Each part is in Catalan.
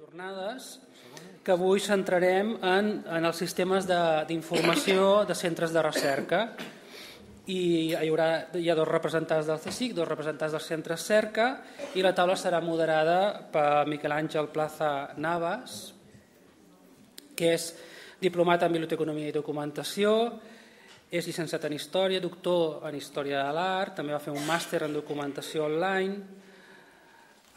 Jornades que avui centrarem en, en els sistemes d'informació de, de centres de recerca i hi haurà hi ha dos representants del CSIC, dos representants dels centres CERCA i la taula serà moderada per Miquel Àngel Plaza Navas, que és diplomat en Biblioteconomia i Documentació, és llicenciat en Història, doctor en Història de l'Art, també va fer un màster en Documentació Online.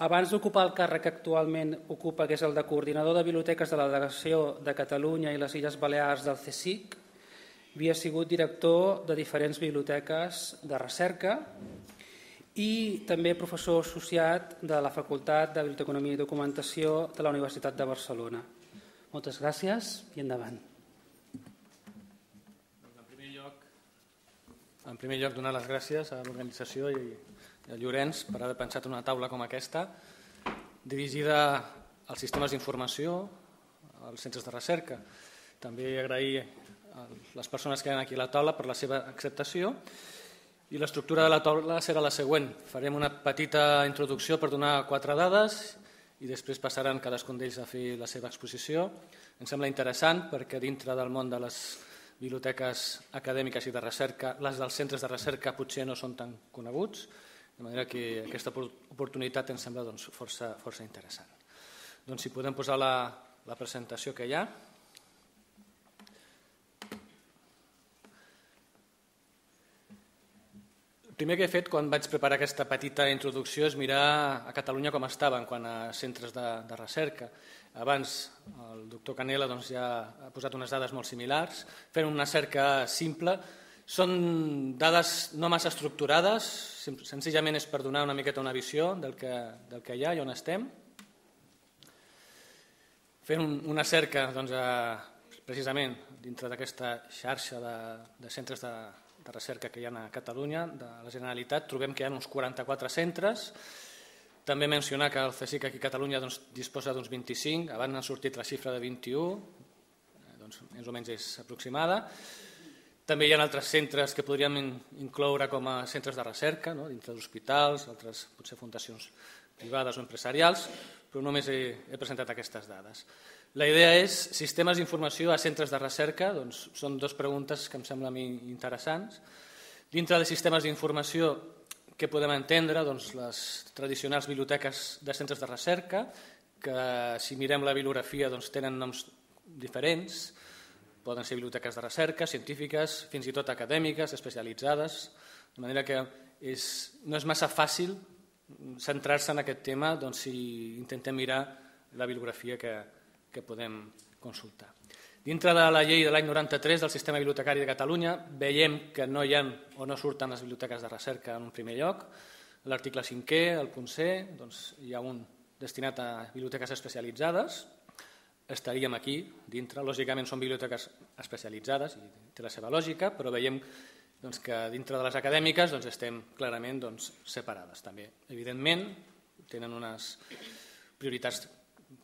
Abans d'ocupar el càrrec que actualment ocupa, que és el de coordinador de biblioteques de la Delegació de Catalunya i les Illes Balears del CSIC, havia sigut director de diferents biblioteques de recerca i també professor associat de la Facultat de Biblioteconomia i Documentació de la Universitat de Barcelona. Moltes gràcies i endavant. En primer lloc, donar les gràcies a l'organització i Llorenç per haver pensat una taula com aquesta, dirigida als sistemes d'informació, als centres de recerca. També agrair a les persones que hi aquí a la taula per la seva acceptació i l'estructura de la taula serà la següent. Farem una petita introducció per donar quatre dades i després passaran cadascun d'ells a fer la seva exposició. Em sembla interessant perquè dintre del món de les biblioteques acadèmiques i de recerca, les dels centres de recerca potser no són tan coneguts, de manera que aquesta oportunitat em sembla doncs, força, força interessant. Doncs si podem posar la, la presentació que hi ha. El primer que he fet quan vaig preparar aquesta petita introducció és mirar a Catalunya com estaven quan a centres de, de recerca. Abans el doctor Canela doncs, ja ha posat unes dades molt similars, fent una cerca simple. Són dades no massa estructurades, senzillament és per donar una miqueta una visió del que, del que hi ha i on estem. Fent un, una cerca doncs, a, precisament dintre d'aquesta xarxa de, de centres de, de recerca que hi ha a Catalunya, de la Generalitat, trobem que hi ha uns 44 centres, també mencionar que el CSIC aquí a Catalunya doncs, disposa d'uns 25, abans ha sortit la xifra de 21, eh, doncs, més o menys és aproximada. També hi ha altres centres que podríem incloure com a centres de recerca, no? dintre d'hospitals, altres potser fundacions privades o empresarials, però només he, he presentat aquestes dades. La idea és sistemes d'informació a centres de recerca, doncs són dues preguntes que em semblen a mi interessants. Dintre de sistemes d'informació què podem entendre? Doncs les tradicionals biblioteques de centres de recerca, que si mirem la bibliografia doncs, tenen noms diferents, poden ser biblioteques de recerca, científiques, fins i tot acadèmiques, especialitzades, de manera que és, no és massa fàcil centrar-se en aquest tema doncs, si intentem mirar la bibliografia que, que podem consultar. Dintre de la llei de l'any 93 del sistema bibliotecari de Catalunya veiem que no hi ha o no surten les biblioteques de recerca en un primer lloc. L'article 5è, el punt C, doncs hi ha un destinat a biblioteques especialitzades. Estaríem aquí dintre. Lògicament són biblioteques especialitzades i té la seva lògica, però veiem doncs, que dintre de les acadèmiques doncs, estem clarament doncs, separades també. Evidentment, tenen unes prioritats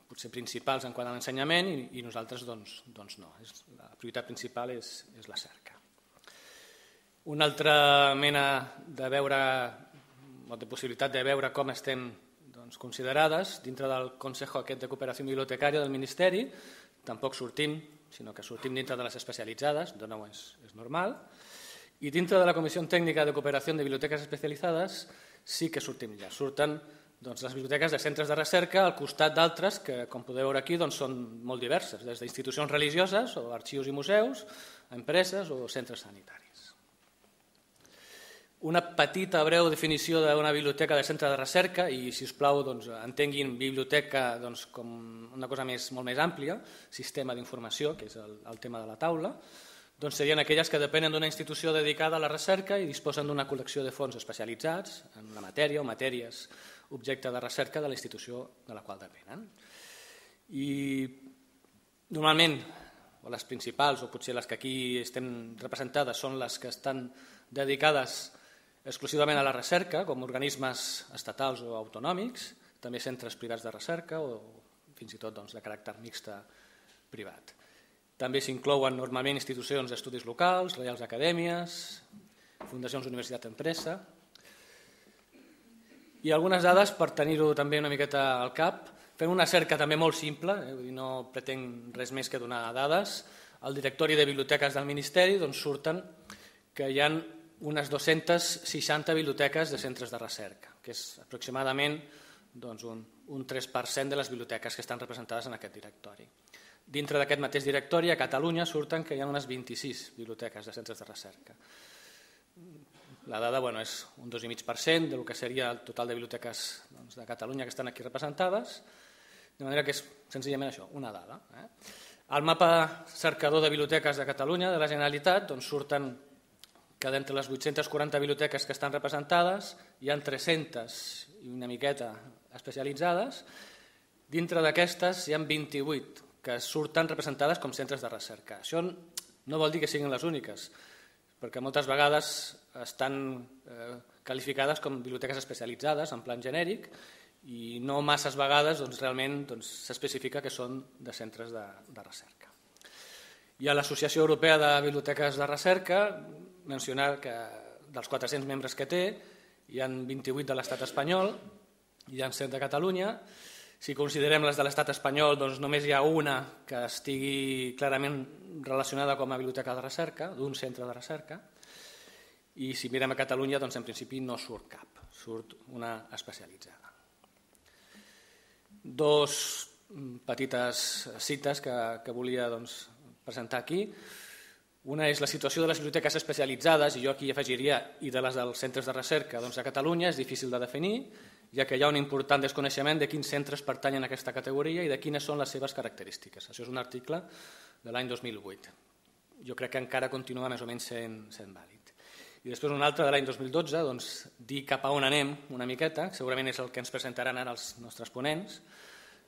potser principals en quant a l'ensenyament i, i nosaltres doncs, doncs no. És, la prioritat principal és, és la cerca. Una altra mena de veure, o de possibilitat de veure com estem doncs, considerades dintre del Consejo aquest de Cooperació Bibliotecària del Ministeri, tampoc sortim, sinó que sortim dintre de les especialitzades, de nou és, és normal, i dintre de la Comissió Tècnica de Cooperació de Biblioteques Especialitzades sí que sortim ja. Surten doncs, les biblioteques de centres de recerca al costat d'altres que, com podeu veure aquí, doncs, són molt diverses, des d'institucions religioses o arxius i museus, empreses o centres sanitaris. Una petita breu definició d'una biblioteca de centre de recerca i, si us plau, doncs, entenguin biblioteca doncs, com una cosa més, molt més àmplia, sistema d'informació, que és el, el tema de la taula, doncs serien aquelles que depenen d'una institució dedicada a la recerca i disposen d'una col·lecció de fons especialitzats en una matèria o matèries objecte de recerca de la institució de la qual depenen. I normalment, o les principals, o potser les que aquí estem representades, són les que estan dedicades exclusivament a la recerca, com organismes estatals o autonòmics, també centres privats de recerca o fins i tot doncs, de caràcter mixta privat. També s'inclouen normalment institucions d'estudis locals, reials acadèmies, fundacions d'universitat empresa, i algunes dades per tenir-ho també una miqueta al cap. Fent una cerca també molt simple, eh, vull dir, no pretenc res més que donar dades, al directori de biblioteques del Ministeri doncs, surten que hi ha unes 260 biblioteques de centres de recerca, que és aproximadament doncs, un, un 3% de les biblioteques que estan representades en aquest directori. Dintre d'aquest mateix directori, a Catalunya, surten que hi ha unes 26 biblioteques de centres de recerca. La dada bueno, és un 2,5% del que seria el total de biblioteques doncs, de Catalunya que estan aquí representades, de manera que és senzillament això, una dada. Eh? Al mapa cercador de biblioteques de Catalunya, de la Generalitat, doncs surten que d'entre les 840 biblioteques que estan representades hi han 300 i una miqueta especialitzades. Dintre d'aquestes hi han 28 que surten representades com centres de recerca. Això no vol dir que siguin les úniques, perquè moltes vegades estan eh, qualificades com biblioteques especialitzades en plan genèric i no masses vegades doncs, realment s'especifica doncs, que són de centres de, de recerca. I a l'Associació Europea de Biblioteques de Recerca, mencionar que dels 400 membres que té, hi han 28 de l'estat espanyol, hi han 7 de Catalunya, si considerem les de l'estat espanyol, doncs només hi ha una que estigui clarament relacionada com a biblioteca de recerca, d'un centre de recerca, i si mirem a Catalunya, doncs en principi no surt cap, surt una especialitzada. Dos petites cites que, que volia doncs, presentar aquí. Una és la situació de les biblioteques especialitzades, i jo aquí afegiria, i de les dels centres de recerca doncs a Catalunya, és difícil de definir, ja que hi ha un important desconeixement de quins centres pertanyen a aquesta categoria i de quines són les seves característiques. Això és un article de l'any 2008. Jo crec que encara continua més o menys sent, sent vàlid. I després un altre de l'any 2012, doncs, dir cap a on anem una miqueta, segurament és el que ens presentaran ara els nostres ponents,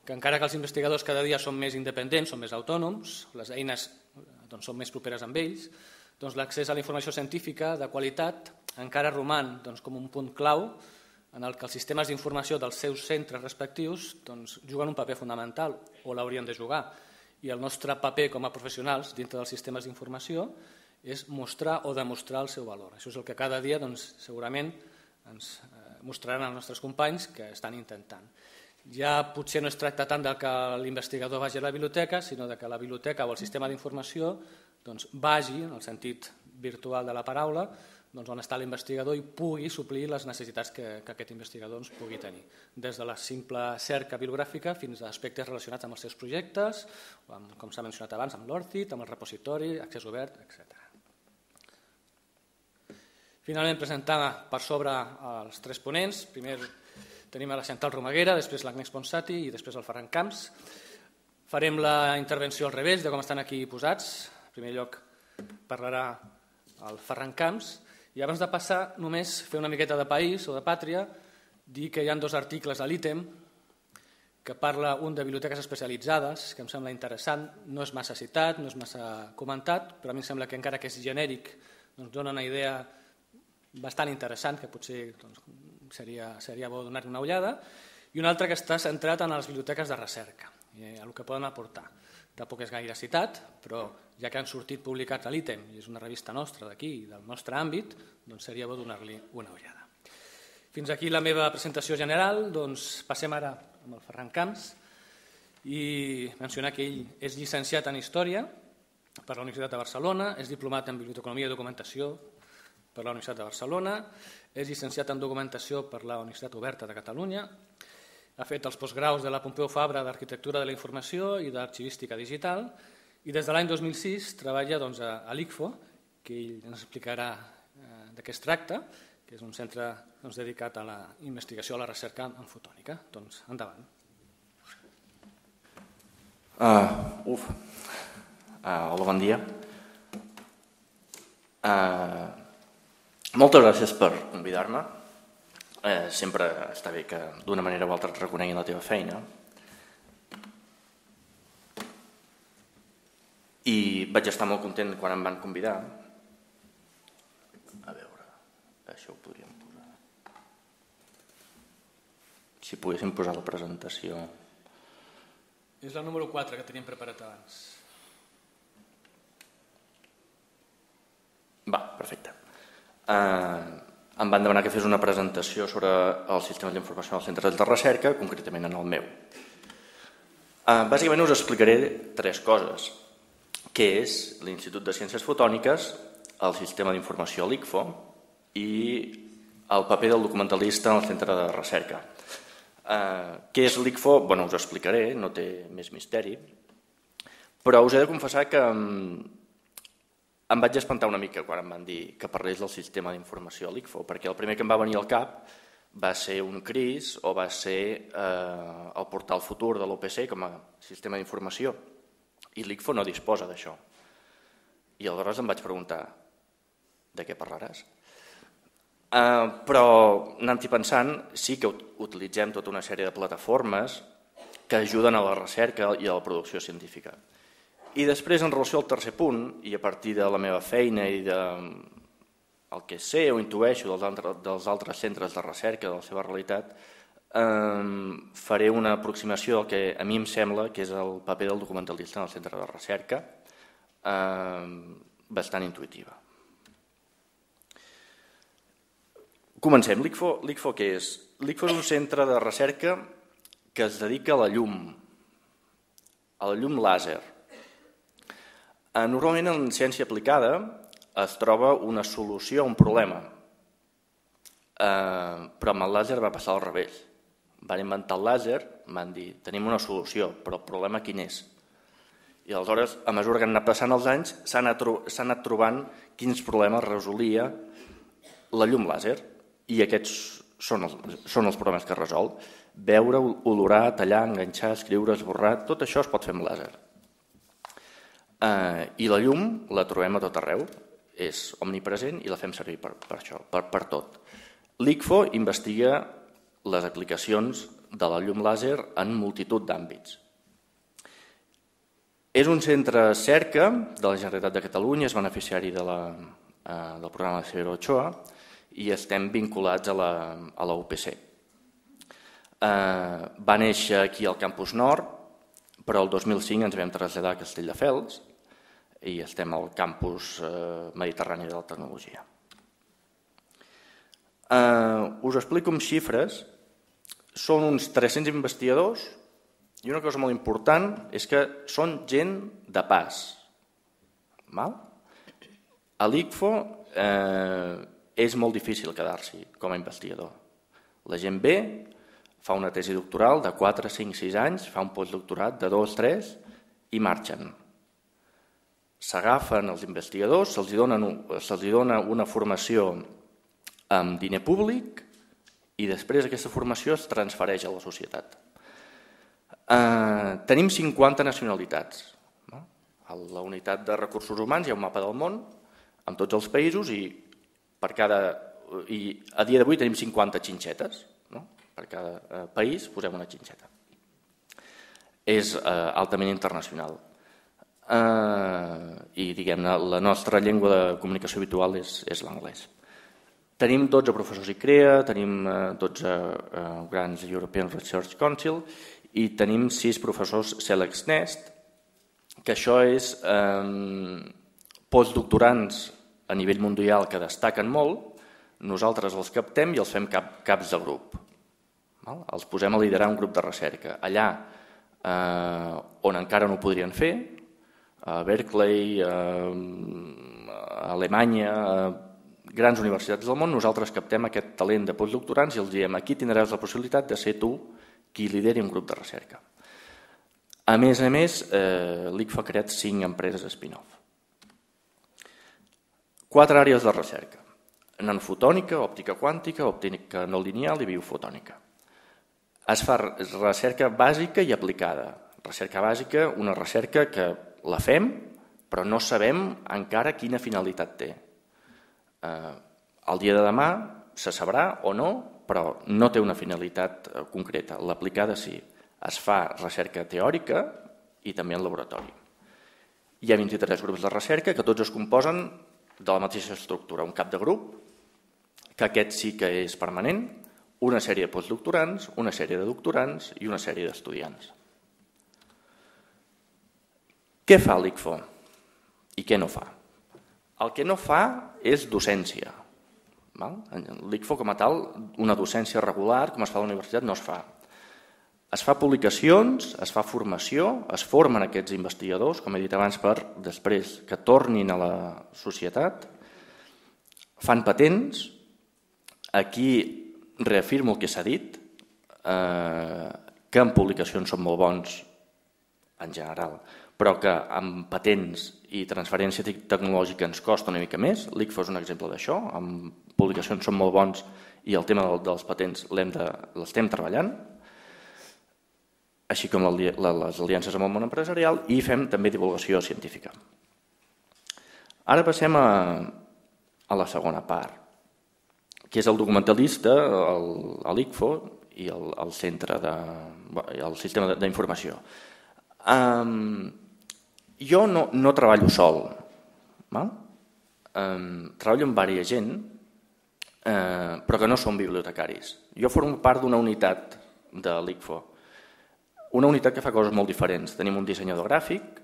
que encara que els investigadors cada dia són més independents, són més autònoms, les eines doncs, són més properes amb ells, doncs l'accés a la informació científica de qualitat encara roman doncs, com un punt clau en el que els sistemes d'informació dels seus centres respectius doncs, juguen un paper fonamental o l'haurien de jugar. I el nostre paper com a professionals dintre dels sistemes d'informació és mostrar o demostrar el seu valor. Això és el que cada dia doncs, segurament ens eh, mostraran els nostres companys que estan intentant. Ja potser no es tracta tant de que l'investigador vagi a la biblioteca, sinó de que la biblioteca o el sistema d'informació doncs, vagi, en el sentit virtual de la paraula, doncs, on està l'investigador i pugui suplir les necessitats que, que aquest investigador ens pugui tenir. Des de la simple cerca bibliogràfica fins a aspectes relacionats amb els seus projectes, amb, com s'ha mencionat abans, amb l'ORCID, amb el repositori, accés obert, etc. Finalment, presentar per sobre els tres ponents. Primer tenim a la Central Romaguera, després l'Agnès Ponsati i després el Ferran Camps. Farem la intervenció al revés de com estan aquí posats. En primer lloc parlarà el Ferran Camps i abans de passar només fer una miqueta de país o de pàtria, dir que hi ha dos articles a l'ITEM que parla un de biblioteques especialitzades, que em sembla interessant, no és massa citat, no és massa comentat, però a mi em sembla que encara que és genèric doncs dona una idea bastant interessant, que potser doncs, seria, seria bo donar una ullada, i un altre que està centrat en les biblioteques de recerca, eh, el que poden aportar. Tampoc és gaire citat, però ja que han sortit publicats a l'ITEM, i és una revista nostra d'aquí, del nostre àmbit, doncs seria bo donar-li una ullada. Fins aquí la meva presentació general, doncs passem ara amb el Ferran Camps i mencionar que ell és llicenciat en Història per la Universitat de Barcelona, és diplomat en Biblioteconomia i Documentació per la Universitat de Barcelona, és llicenciat en Documentació per la Universitat Oberta de Catalunya, ha fet els postgraus de la Pompeu Fabra d'Arquitectura de la Informació i d'Arxivística Digital i des de l'any 2006 treballa doncs, a l'ICFO, que ell ens explicarà eh, de què es tracta, que és un centre doncs, dedicat a la investigació, a la recerca en fotònica. Doncs endavant. Uh, uf. Uh, hola, bon dia. Uh, moltes gràcies per convidar-me. Eh, sempre està bé que d'una manera o altra et reconeguin la teva feina. I vaig estar molt content quan em van convidar. A veure, això ho podríem posar. Si poguéssim posar la presentació. És la número 4 que teníem preparat abans. Va, perfecte eh, em van demanar que fes una presentació sobre el sistema d'informació dels centres de recerca, concretament en el meu. Uh, bàsicament us explicaré tres coses. Què és l'Institut de Ciències Fotòniques, el sistema d'informació l'ICFO i el paper del documentalista en el centre de recerca. Uh, què és l'ICFO? Bueno, us ho explicaré, no té més misteri, però us he de confessar que um, em vaig espantar una mica quan em van dir que parlés del sistema d'informació a l'ICFO, perquè el primer que em va venir al cap va ser un CRIS o va ser eh, el portal futur de l'OPC com a sistema d'informació i l'ICFO no disposa d'això. I aleshores em vaig preguntar de què parlaràs? Eh, però anant-hi pensant, sí que utilitzem tota una sèrie de plataformes que ajuden a la recerca i a la producció científica. I després, en relació al tercer punt, i a partir de la meva feina i de, el que sé o intueixo dels, altres, dels altres centres de recerca, de la seva realitat, eh, faré una aproximació del que a mi em sembla que és el paper del documentalista en el centre de recerca, eh, bastant intuïtiva. Comencem. L'ICFO què és? L'ICFO és un centre de recerca que es dedica a la llum, a la llum làser. Eh, normalment en ciència aplicada es troba una solució a un problema. Eh, però amb el làser va passar al revés. Van inventar el làser, van dir, tenim una solució, però el problema quin és? I aleshores, a mesura que han anat passant els anys, s'han anat, anat trobant quins problemes resolia la llum làser. I aquests són els, són els problemes que resol. Veure, olorar, tallar, enganxar, escriure, esborrar, tot això es pot fer amb làser. Eh, I la llum la trobem a tot arreu és omnipresent i la fem servir per, per això, per, per tot. L'ICFO investiga les aplicacions de la llum làser en multitud d'àmbits. És un centre cerca de la Generalitat de Catalunya, és beneficiari de la, eh, del programa de Severo Ochoa i estem vinculats a la, a la UPC. Eh, va néixer aquí al Campus Nord, però el 2005 ens vam traslladar a Castelldefels i estem al campus eh, mediterrani de la tecnologia. Eh, us explico amb xifres. Són uns 300 investigadors i una cosa molt important és que són gent de pas. Val? A l'ICFO eh, és molt difícil quedar-s'hi com a investigador. La gent ve, fa una tesi doctoral de 4, 5, 6 anys, fa un postdoctorat de 2, 3 i marxen s'agafen els investigadors, se'ls dona, se dona una formació amb diner públic i després aquesta formació es transfereix a la societat. Eh, tenim 50 nacionalitats. No? A la unitat de recursos humans hi ha un mapa del món amb tots els països i per cada i a dia d'avui tenim 50 xinxetes. No? Per cada eh, país posem una xinxeta. És eh, altament internacional eh, i diguem-ne la nostra llengua de comunicació habitual és, és l'anglès. Tenim 12 professors i CREA, tenim 12 eh, eh, grans European Research Council i tenim 6 professors Selex Nest, que això és eh, postdoctorants a nivell mundial que destaquen molt, nosaltres els captem i els fem cap, caps de grup. Val? Els posem a liderar un grup de recerca. Allà eh, on encara no ho podrien fer, a Berkeley, a Alemanya, a grans universitats del món, nosaltres captem aquest talent de postdoctorants i els diem aquí tindràs la possibilitat de ser tu qui lideri un grup de recerca. A més a més, eh, l'ICFA ha creat cinc empreses spin-off. Quatre àrees de recerca. Nanofotònica, òptica quàntica, òptica no lineal i biofotònica. Es fa recerca bàsica i aplicada. Recerca bàsica, una recerca que la fem, però no sabem encara quina finalitat té. Eh, el dia de demà se sabrà o no, però no té una finalitat eh, concreta. L'aplicada sí. Es fa recerca teòrica i també en laboratori. Hi ha 23 grups de recerca que tots es composen de la mateixa estructura. Un cap de grup, que aquest sí que és permanent, una sèrie de postdoctorants, una sèrie de doctorants i una sèrie d'estudiants. Què fa l'ICFO i què no fa? El que no fa és docència. L'ICFO com a tal, una docència regular, com es fa a la universitat, no es fa. es fa publicacions, es fa formació, es formen aquests investigadors, com he dit abans, per després que tornin a la societat, fan patents, aquí reafirmo el que s'ha dit, eh, que en publicacions són molt bons en general, però que amb patents i transferència tecnològica ens costa una mica més. L'ICFO és un exemple d'això, amb publicacions són molt bons i el tema dels patents l'estem treballant, així com les aliances amb el món empresarial i fem també divulgació científica. Ara passem a, a la segona part, que és el documentalista, l'ICFO i el, el centre de, el sistema d'informació. Um, jo no, no treballo sol, val? Um, treballo amb diversa gent, eh, però que no són bibliotecaris. Jo formo part d'una unitat de l'ICFO, una unitat que fa coses molt diferents. Tenim un dissenyador gràfic,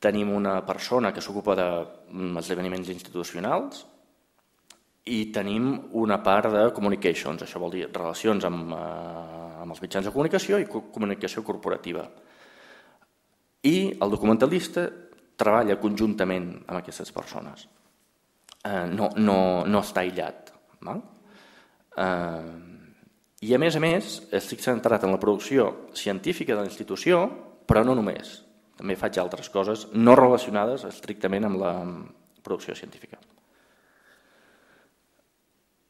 tenim una persona que s'ocupa d'esdeveniments institucionals i tenim una part de communications, això vol dir relacions amb, eh, amb els mitjans de comunicació i comunicació corporativa. I el documentalista treballa conjuntament amb aquestes persones. Eh, no, no, no està aïllat. Val? Eh, i a més a més, estic centrat en la producció científica de la institució, però no només. També faig altres coses no relacionades estrictament amb la producció científica.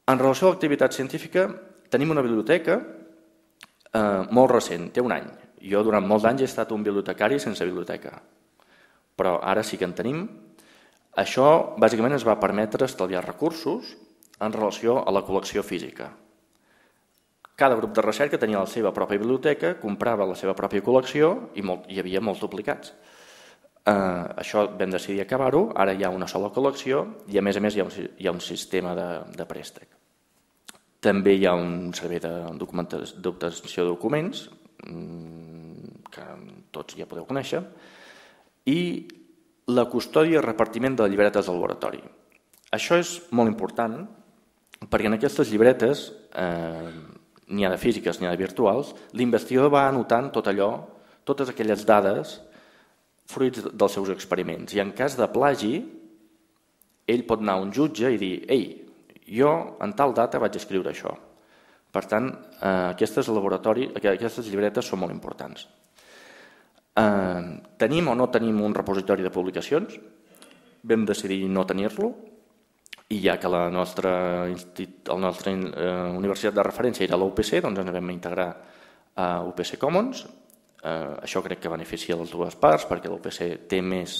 En relació a l'activitat científica, tenim una biblioteca eh, molt recent, té un any. Jo durant molts anys he estat un bibliotecari sense biblioteca, però ara sí que en tenim. Això bàsicament ens va permetre estalviar recursos en relació a la col·lecció física. Cada grup de recerca tenia la seva pròpia biblioteca, comprava la seva pròpia col·lecció i molt, hi havia molts duplicats. Uh, això vam decidir acabar-ho, ara hi ha una sola col·lecció i a més a més hi ha un, hi ha un sistema de, de préstec. També hi ha un servei d'obtenció de documents, que tots ja podeu conèixer, i la custòdia i repartiment de llibretes del laboratori. Això és molt important perquè en aquestes llibretes eh, n'hi ha de físiques, n'hi ha de virtuals, l'investigador va anotant tot allò, totes aquelles dades fruits dels seus experiments. I en cas de plagi, ell pot anar a un jutge i dir «Ei, jo en tal data vaig escriure això». Per tant, eh, aquestes, laboratori, aquestes llibretes són molt importants. Eh, tenim o no tenim un repositori de publicacions? Vam decidir no tenir-lo, i ja que la nostra, la nostra eh, universitat de referència era l'UPC, doncs ens vam integrar a UPC Commons. Eh, això crec que beneficia les dues parts perquè l'UPC té més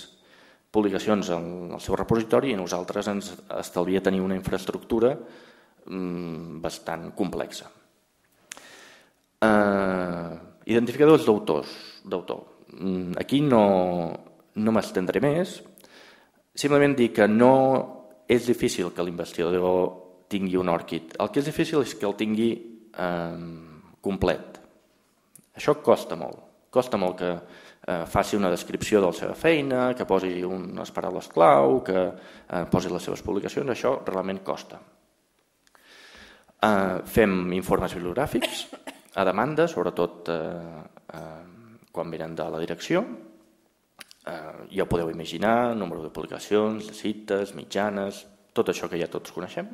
publicacions en el seu repositori i nosaltres ens estalvia tenir una infraestructura mm, bastant complexa. Eh, identificadors d'autors. d'autor. Mm, aquí no, no m'estendré més, simplement dir que no és difícil que l'investigador tingui un ORCID. El que és difícil és que el tingui eh, complet. Això costa molt. Costa molt que eh, faci una descripció de la seva feina, que posi unes paraules clau, que eh, posi les seves publicacions. Això realment costa. Eh, fem informes bibliogràfics a demanda, sobretot eh, eh, quan venen de la direcció, eh, ja ho podeu imaginar, número de publicacions, de cites, mitjanes, tot això que ja tots coneixem.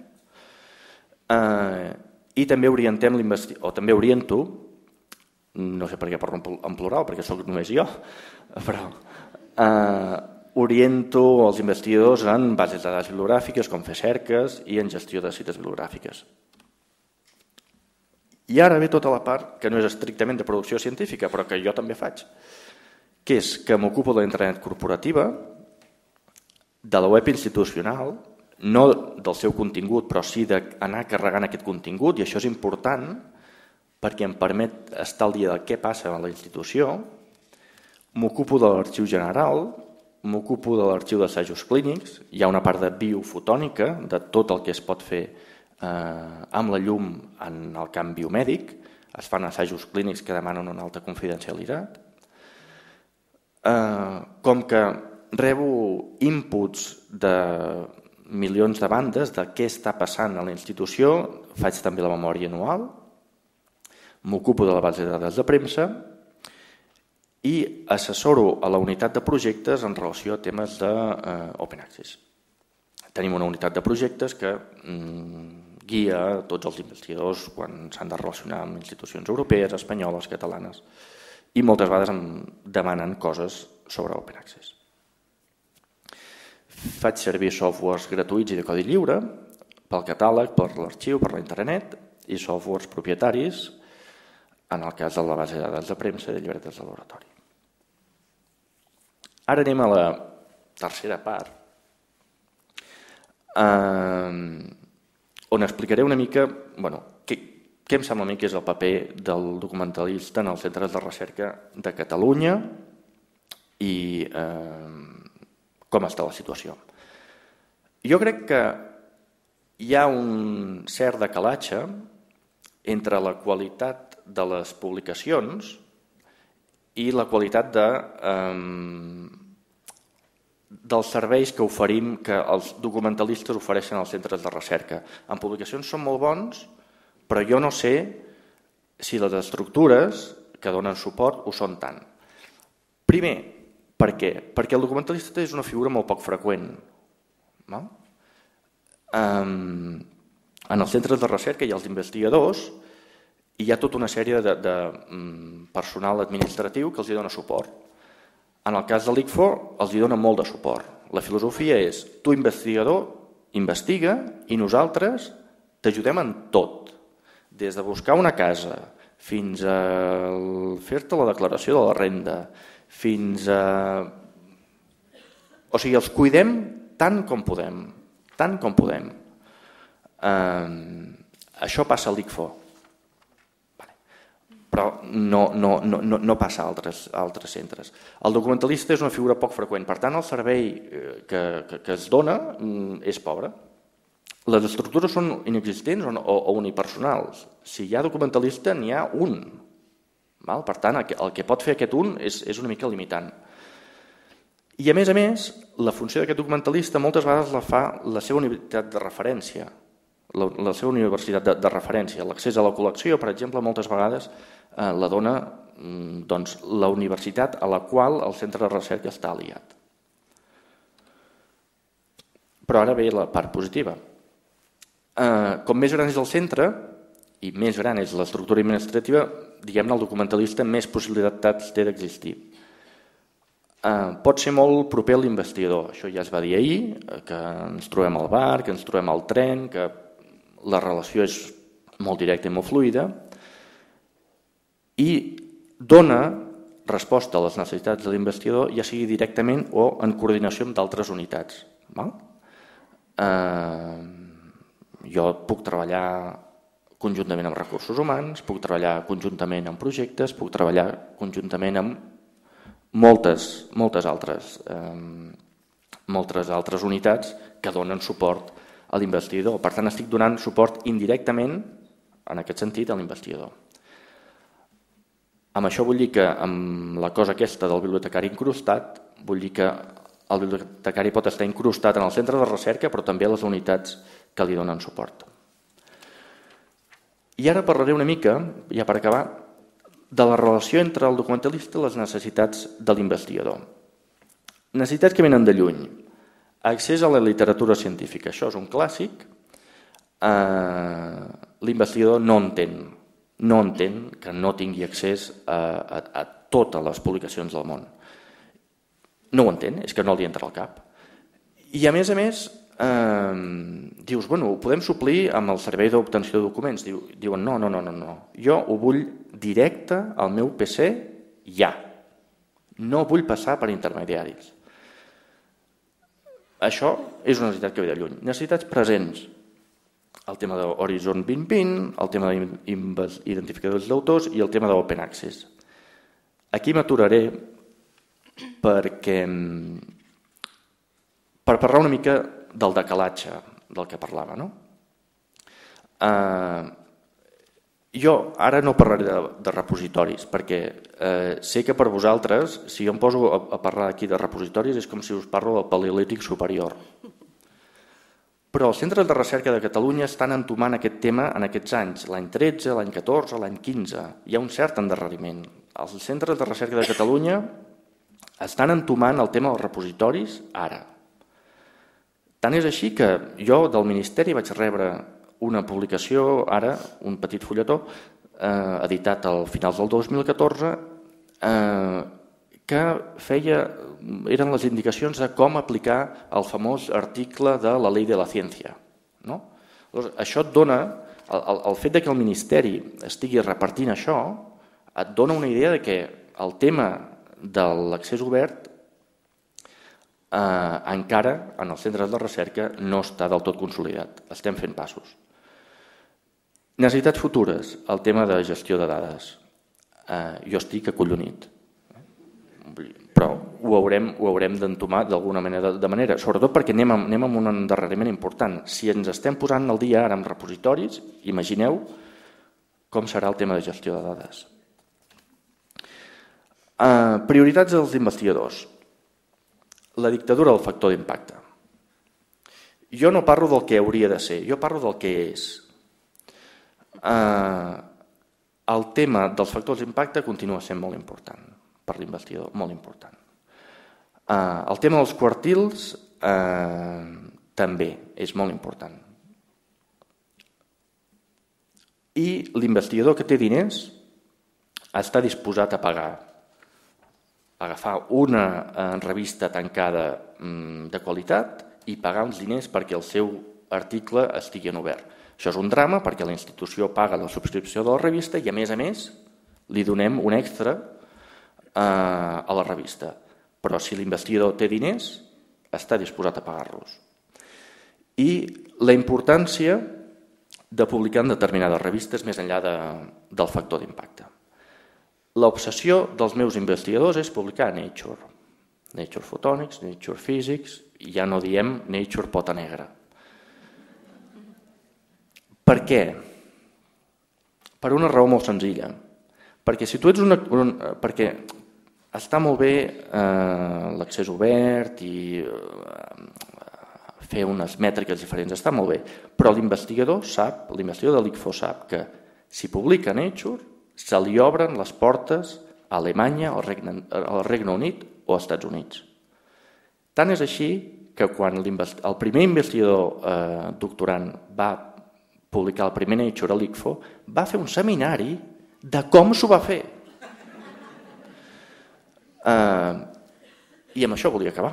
Eh, I també orientem o també oriento, no sé per què parlo en plural, perquè sóc només jo, però eh, oriento els investigadors en bases de dades bibliogràfiques, com fer cerques i en gestió de cites bibliogràfiques. I ara ve tota la part que no és estrictament de producció científica, però que jo també faig, que és que m'ocupo de l'internet corporativa, de la web institucional, no del seu contingut, però sí d'anar carregant aquest contingut, i això és important perquè em permet estar al dia del què passa a la institució, m'ocupo de l'arxiu general, m'ocupo de l'arxiu d'assajos clínics, hi ha una part de biofotònica, de tot el que es pot fer eh, amb la llum en el camp biomèdic, es fan assajos clínics que demanen una alta confidencialitat, eh, com que rebo inputs de milions de bandes de què està passant a la institució, faig també la memòria anual, m'ocupo de la base de dades de premsa i assessoro a la unitat de projectes en relació a temes d'Open eh, Access. Tenim una unitat de projectes que mm, guia tots els investigadors quan s'han de relacionar amb institucions europees, espanyoles, catalanes i moltes vegades em demanen coses sobre Open Access. Faig servir softwares gratuïts i de codi lliure pel catàleg, per l'arxiu, per la internet i softwares propietaris en el cas de la base de dades de premsa i de llibretes de laboratori. Ara anem a la tercera part, eh, on explicaré una mica bueno, què, què em sembla a mi que és el paper del documentalista en els centres de recerca de Catalunya i eh, com està la situació. Jo crec que hi ha un cert decalatge entre la qualitat de les publicacions i la qualitat de, eh, dels serveis que oferim, que els documentalistes ofereixen als centres de recerca. En publicacions són molt bons, però jo no sé si les estructures que donen suport ho són tant. Primer, per què? Perquè el documentalista és una figura molt poc freqüent. No? Um, en els centres de recerca i els investigadors hi ha tota una sèrie de, de mm, personal administratiu que els hi dona suport. En el cas de l'ICFO els hi dona molt de suport. La filosofia és, tu investigador, investiga i nosaltres t'ajudem en tot. Des de buscar una casa, fins a fer-te la declaració de la renda, fins a... O sigui, els cuidem tant com podem, tant com podem. Eh, això passa a l'ICFO però no, no, no, no passa a altres, a altres centres. El documentalista és una figura poc freqüent, per tant el servei eh, que, que, que es dona mm, és pobre. Les estructures són inexistents o, o unipersonals. Si hi ha documentalista, n'hi ha un. Val? Per tant, el que, el que pot fer aquest un és, és una mica limitant. I a més a més, la funció d'aquest documentalista moltes vegades la fa la seva unitat de referència, la, la seva universitat de, de referència. L'accés a la col·lecció, per exemple, moltes vegades eh, la dona mm, doncs, la universitat a la qual el centre de recerca està aliat. Però ara ve la part positiva. Eh, com més gran és el centre i més gran és l'estructura administrativa, diguem-ne, el documentalista més possibilitats té d'existir. Eh, pot ser molt proper a l'investigador, això ja es va dir ahir, eh, que ens trobem al bar, que ens trobem al tren, que la relació és molt directa i molt fluida i dona resposta a les necessitats de l'investigador, ja sigui directament o en coordinació amb d'altres unitats. Val? Eh, jo puc treballar conjuntament amb recursos humans, puc treballar conjuntament amb projectes, puc treballar conjuntament amb moltes, moltes altres, eh, moltes altres unitats que donen suport a l'investidor. Per tant, estic donant suport indirectament, en aquest sentit, a l'investidor. Amb això vull dir que amb la cosa aquesta del bibliotecari incrustat, vull dir que el bibliotecari pot estar incrustat en el centre de recerca, però també a les unitats que li donen suport. I ara parlaré una mica, ja per acabar, de la relació entre el documentalista i les necessitats de l'investigador. Necessitats que venen de lluny. Accés a la literatura científica, això és un clàssic. Eh, L'investigador no entén, no entén que no tingui accés a, a, a totes les publicacions del món. No ho entén, és que no li entra al cap. I a més a més, eh, dius, bueno, ho podem suplir amb el servei d'obtenció de documents. Diu, diuen, no, no, no, no, no. Jo ho vull directe al meu PC ja. No vull passar per intermediaris. Això és una necessitat que ve de lluny. Necessitats presents. El tema d'Horizon 2020, el tema d'identificadors d'autors i el tema d'Open Access. Aquí m'aturaré perquè per parlar una mica del decalatge del que parlava. No? Eh, jo ara no parlaré de, de repositoris, perquè eh, sé que per vosaltres, si jo em poso a, a parlar aquí de repositoris, és com si us parlo del paleolític superior. Però els centres de recerca de Catalunya estan entomant aquest tema en aquests anys, l'any 13, l'any 14, l'any 15. Hi ha un cert endarreriment. Els centres de recerca de Catalunya estan entomant el tema dels repositoris ara. Tant és així que jo del Ministeri vaig rebre una publicació ara, un petit fulletó, eh, editat al finals del 2014, eh, que feia, eren les indicacions de com aplicar el famós article de la llei de la ciència. No? Llavors, això et dona, el, el, el fet de que el Ministeri estigui repartint això, et dona una idea de que el tema de l'accés obert eh, encara en els centres de recerca no està del tot consolidat. Estem fent passos. Necessitats futures, el tema de gestió de dades. Eh, jo estic acollonit, però ho haurem, ho haurem d'entomar d'alguna manera, de manera, sobretot perquè anem, anem amb un endarreriment important. Si ens estem posant al dia ara amb repositoris, imagineu com serà el tema de gestió de dades. Eh, prioritats dels investigadors. La dictadura del factor d'impacte. Jo no parlo del que hauria de ser, jo parlo del que és eh, el tema dels factors d'impacte continua sent molt important per l'investigador, molt important. Eh, el tema dels quartils eh, també és molt important. I l'investigador que té diners està disposat a pagar agafar una eh, revista tancada mm, de qualitat i pagar uns diners perquè el seu article estigui en obert. Això és un drama perquè la institució paga la subscripció de la revista i a més a més li donem un extra eh, a la revista. Però si l'investigador té diners, està disposat a pagar-los. I la importància de publicar en determinades revistes més enllà de, del factor d'impacte. L'obsessió dels meus investigadors és publicar Nature, Nature Photonics, Nature Physics, ja no diem Nature Pota Negra. Per què? Per una raó molt senzilla. Perquè si tu ets una... Un, perquè està molt bé eh, l'accés obert i eh, fer unes mètriques diferents, està molt bé, però l'investigador sap, l'investigador de l'ICFO sap que si publica Nature se li obren les portes a Alemanya, al Regne, al Regne Unit o als Estats Units. Tant és així que quan el primer investigador eh, doctorant va publicar el primer Nature a l'ICFO, va fer un seminari de com s'ho va fer. Uh, I amb això volia acabar.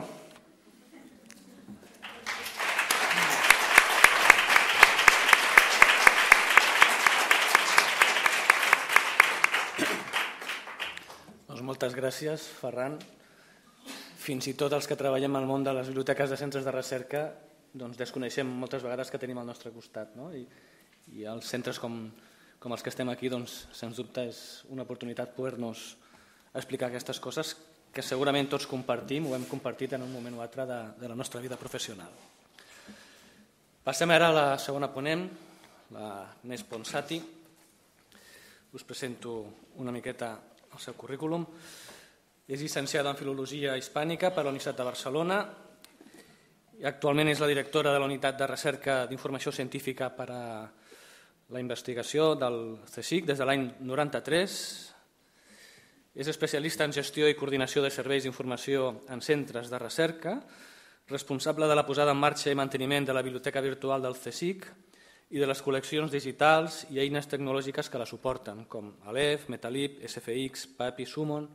Doncs moltes gràcies, Ferran. Fins i tot els que treballem al món de les biblioteques de centres de recerca doncs desconeixem moltes vegades que tenim al nostre costat. No? I, i els centres com, com els que estem aquí, doncs, sens dubte és una oportunitat poder-nos explicar aquestes coses que segurament tots compartim, ho hem compartit en un moment o altre de, de la nostra vida professional. Passem ara a la segona ponent, la Nes Ponsati. Us presento una miqueta el seu currículum. És llicenciada en Filologia Hispànica per la Universitat de Barcelona actualment és la directora de la Unitat de Recerca d'Informació Científica per a la investigació del CSIC des de l'any 93. És especialista en gestió i coordinació de serveis d'informació en centres de recerca, responsable de la posada en marxa i manteniment de la biblioteca virtual del CSIC i de les col·leccions digitals i eines tecnològiques que la suporten, com Aleph, Metalip, SFX, PAPI, Summon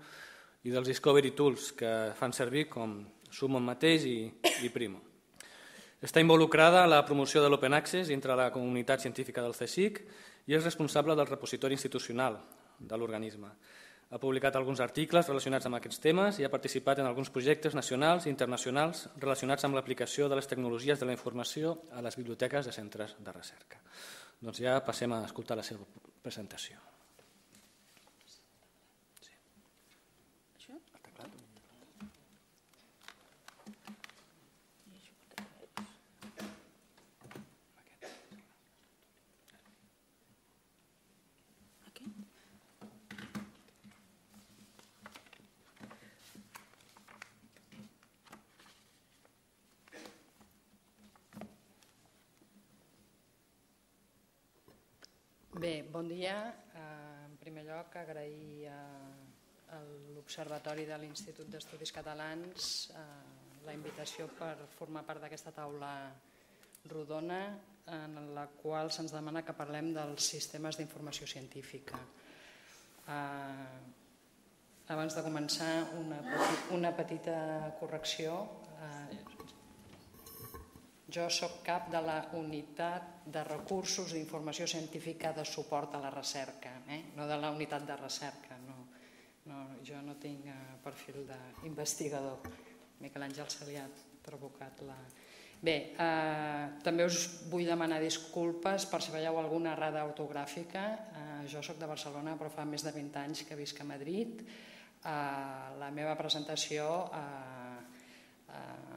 i dels Discovery Tools que fan servir com Summon mateix i, i Primo. Està involucrada en la promoció de l'Open Access dintre la comunitat científica del CSIC i és responsable del repositori institucional de l'organisme. Ha publicat alguns articles relacionats amb aquests temes i ha participat en alguns projectes nacionals i internacionals relacionats amb l'aplicació de les tecnologies de la informació a les biblioteques de centres de recerca. Doncs ja passem a escoltar la seva presentació. Bon dia. En primer lloc, agrair a l'Observatori de l'Institut d'Estudis Catalans la invitació per formar part d'aquesta taula rodona en la qual se'ns demana que parlem dels sistemes d'informació científica. Eh, abans de començar, una petita correcció. Jo sóc cap de la unitat de recursos d'informació científica de suport a la recerca, eh? no de la unitat de recerca. No, no, jo no tinc eh, perfil d'investigador. Miquel Àngel se li ha provocat la... Bé, eh, també us vull demanar disculpes per si veieu alguna errada ortogràfica. Eh, jo sóc de Barcelona però fa més de 20 anys que visc a Madrid. Eh, la meva presentació eh, eh,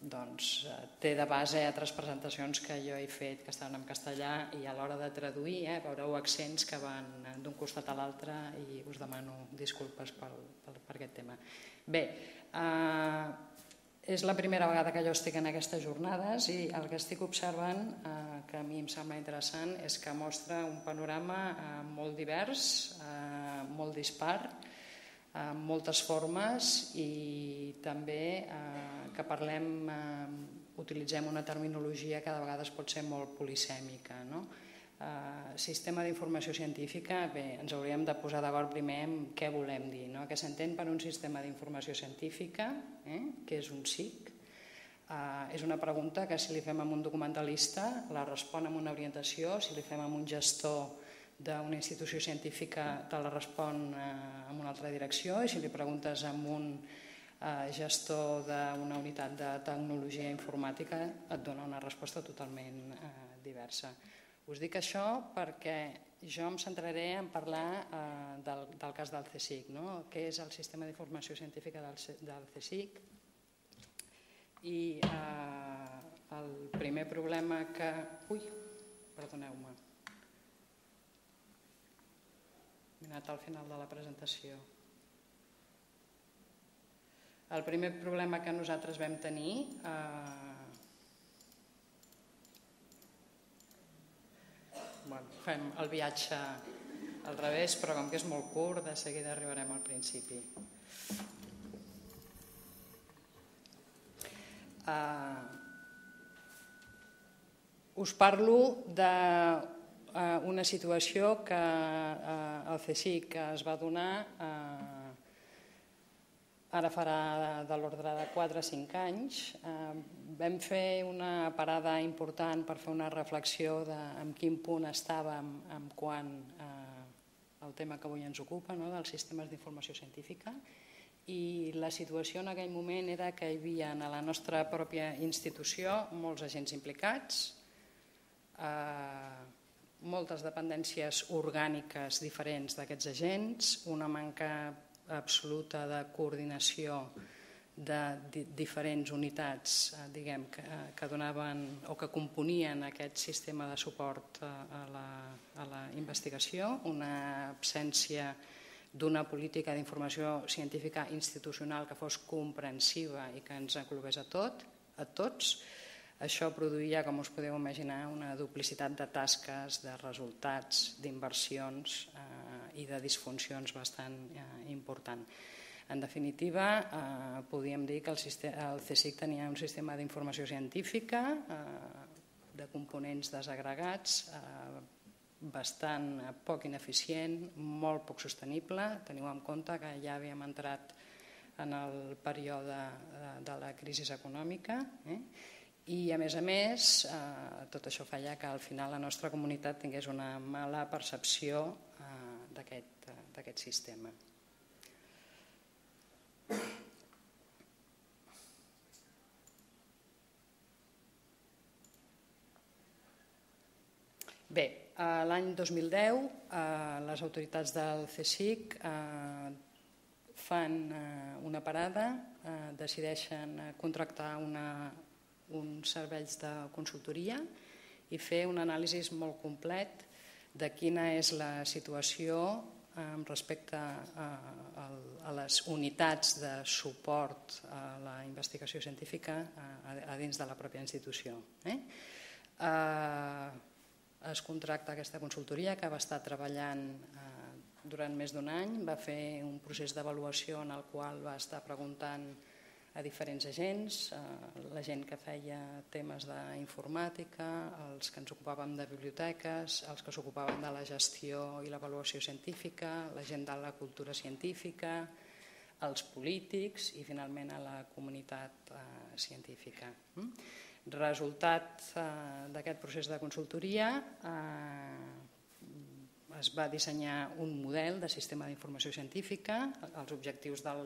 doncs, té de base altres presentacions que jo he fet que estaven en castellà i a l'hora de traduir eh, veureu accents que van d'un costat a l'altre i us demano disculpes per, per, per aquest tema. Bé, Eh, és la primera vegada que jo estic en aquestes jornades i el que estic observant, eh, que a mi em sembla interessant, és que mostra un panorama eh, molt divers, eh, molt dispar, amb moltes formes i també eh, que parlem, eh, utilitzem una terminologia que de vegades pot ser molt polisèmica. No? Uh, sistema d'informació científica, bé, ens hauríem de posar d'acord primer en què volem dir, no? què s'entén per un sistema d'informació científica, eh? què és un SIC. Uh, és una pregunta que si li fem a un documentalista la respon amb una orientació, si li fem a un gestor d'una institució científica te la respon uh, amb una altra direcció i si li preguntes a un uh, gestor d'una unitat de tecnologia informàtica et dona una resposta totalment uh, diversa. Us dic això perquè jo em centraré en parlar eh, del, del cas del CSIC, no? què és el sistema d'informació científica del, del CSIC i eh, el primer problema que... Ui, perdoneu-me. Anat al final de la presentació. El primer problema que nosaltres vam tenir eh, bueno, fem el viatge al revés, però com que és molt curt, de seguida arribarem al principi. Uh, us parlo d'una uh, situació que uh, el CSIC es va donar uh, ara farà de l'ordre de 4 o 5 anys. Eh, vam fer una parada important per fer una reflexió de en quin punt estàvem en quant eh, al tema que avui ens ocupa, no, dels sistemes d'informació científica, i la situació en aquell moment era que hi havia a la nostra pròpia institució molts agents implicats, eh, moltes dependències orgàniques diferents d'aquests agents, una manca absoluta de coordinació de di diferents unitats eh, diguem, que, eh, que donaven o que componien aquest sistema de suport a, a, la, a la investigació, una absència d'una política d'informació científica institucional que fos comprensiva i que ens englobés a tot, a tots. Això produïa, com us podeu imaginar, una duplicitat de tasques, de resultats, d'inversions eh, i de disfuncions bastant eh, important. En definitiva, eh, podíem dir que el, sistema, el CSIC tenia un sistema d'informació científica eh, de components desagregats, eh, bastant poc ineficient, molt poc sostenible. Teniu en compte que ja havíem entrat en el període de, de la crisi econòmica eh? I a més a més eh, tot això feia que al final la nostra comunitat tingués una mala percepció d'aquest sistema. Bé, l'any 2010 eh, les autoritats del CSIC eh, fan eh, una parada, decideixen contractar una, uns serveis de consultoria i fer un anàlisi molt complet de quina és la situació respecte a, a, les unitats de suport a la investigació científica a, a dins de la pròpia institució. Eh? Uh, es contracta aquesta consultoria que va estar treballant eh, durant més d'un any, va fer un procés d'avaluació en el qual va estar preguntant a diferents agents, la gent que feia temes d'informàtica, els que ens ocupàvem de biblioteques, els que s'ocupaven de la gestió i l'avaluació científica, la gent de la cultura científica, els polítics i finalment a la comunitat eh, científica. Mm? Resultat eh, d'aquest procés de consultoria eh, es va dissenyar un model de sistema d'informació científica, els objectius del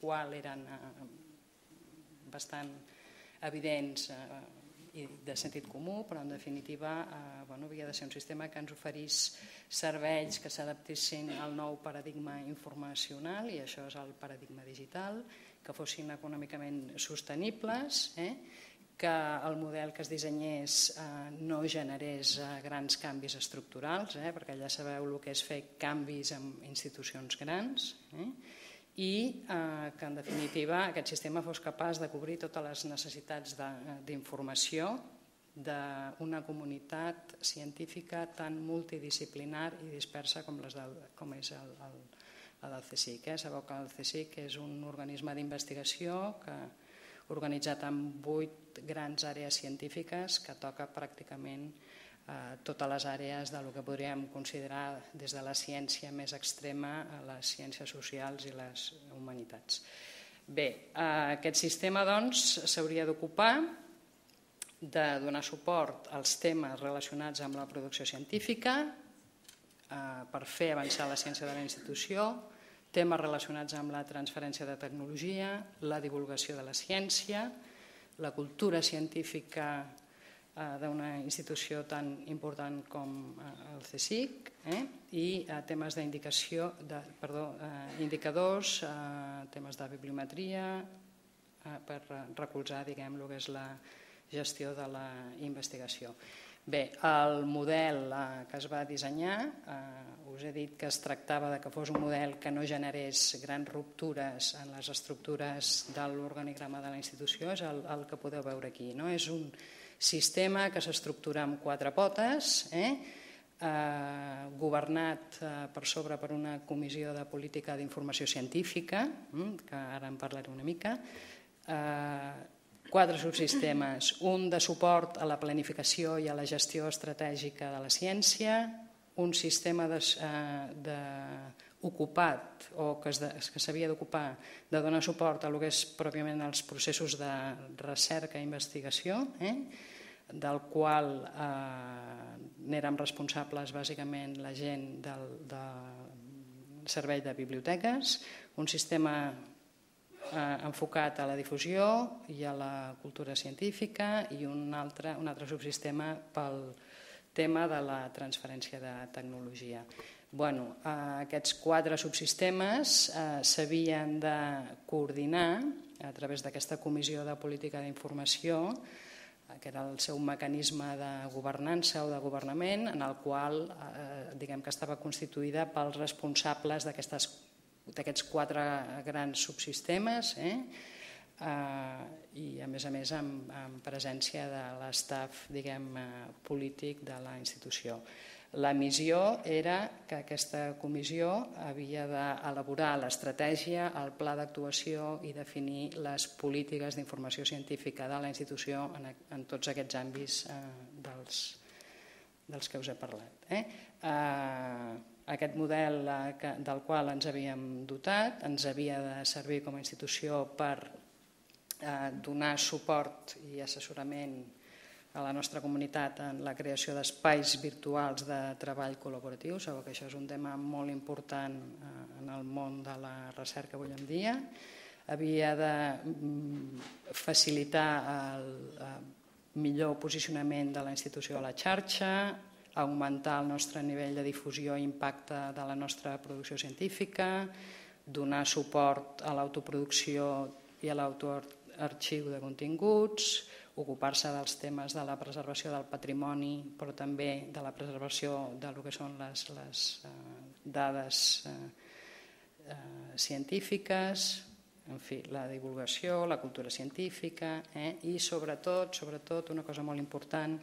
qual eren eh, bastant evidents eh, i de sentit comú, però en definitiva eh, bueno, havia de ser un sistema que ens oferís serveis que s'adaptessin al nou paradigma informacional, i això és el paradigma digital, que fossin econòmicament sostenibles, eh? que el model que es dissenyés eh, no generés eh, grans canvis estructurals, eh, perquè ja sabeu el que és fer canvis en institucions grans, eh, i eh, que en definitiva aquest sistema fos capaç de cobrir totes les necessitats d'informació d'una comunitat científica tan multidisciplinar i dispersa com, les del, com és el, el, el del CSIC. Eh? Sabeu que el CSIC és un organisme d'investigació que organitzat en vuit grans àrees científiques que toca pràcticament eh, totes les àrees del que podríem considerar des de la ciència més extrema a les ciències socials i les humanitats. Bé, eh, aquest sistema doncs s'hauria d'ocupar de donar suport als temes relacionats amb la producció científica eh, per fer avançar la ciència de la institució, temes relacionats amb la transferència de tecnologia, la divulgació de la ciència, la cultura científica d'una institució tan important com eh, el CSIC eh, i eh, temes d'indicació, perdó, eh, indicadors, eh, temes de bibliometria eh, per recolzar diguem, el que és la gestió de la investigació. Bé, el model eh, que es va dissenyar eh, us he dit que es tractava de que fos un model que no generés grans ruptures en les estructures de l'organigrama de la institució, és el, el que podeu veure aquí. No? És un sistema que s'estructura amb quatre potes, eh? Eh, governat eh, per sobre per una comissió de política d'informació científica, mm, que ara en parlaré una mica, eh, quatre subsistemes, un de suport a la planificació i a la gestió estratègica de la ciència, un sistema de, eh, de ocupat o que, s'havia d'ocupar de donar suport a lo que és pròpiament els processos de recerca i investigació, eh? del qual eh, n'érem responsables bàsicament la gent del, del servei de biblioteques, un sistema eh, enfocat a la difusió i a la cultura científica i un altre, un altre subsistema pel, tema de la transferència de tecnologia. Bueno, eh, aquests quatre subsistemes eh, s'havien de coordinar a través d'aquesta comissió de política d'informació, eh, que era el seu mecanisme de governança o de governament, en el qual diguem que estava constituïda pels responsables d'aquests quatre grans subsistemes, eh? Eh, i a més a més amb, amb presència de l'estaf diguem, eh, polític de la institució. La missió era que aquesta comissió havia d'elaborar l'estratègia, el pla d'actuació i definir les polítiques d'informació científica de la institució en, en tots aquests àmbits eh, dels, dels que us he parlat. Eh? Eh, aquest model eh, que, del qual ens havíem dotat ens havia de servir com a institució per eh, donar suport i assessorament a la nostra comunitat en la creació d'espais virtuals de treball col·laboratiu. Sabeu que això és un tema molt important eh, en el món de la recerca avui en dia. Havia de mm, facilitar el, el millor posicionament de la institució a la xarxa, augmentar el nostre nivell de difusió i impacte de la nostra producció científica, donar suport a l'autoproducció i a l'autor arxiu de continguts, ocupar-se dels temes de la preservació del patrimoni, però també de la preservació de lo que són les, les eh, dades eh, eh, científiques, en fi, la divulgació, la cultura científica eh? i sobretot, sobretot una cosa molt important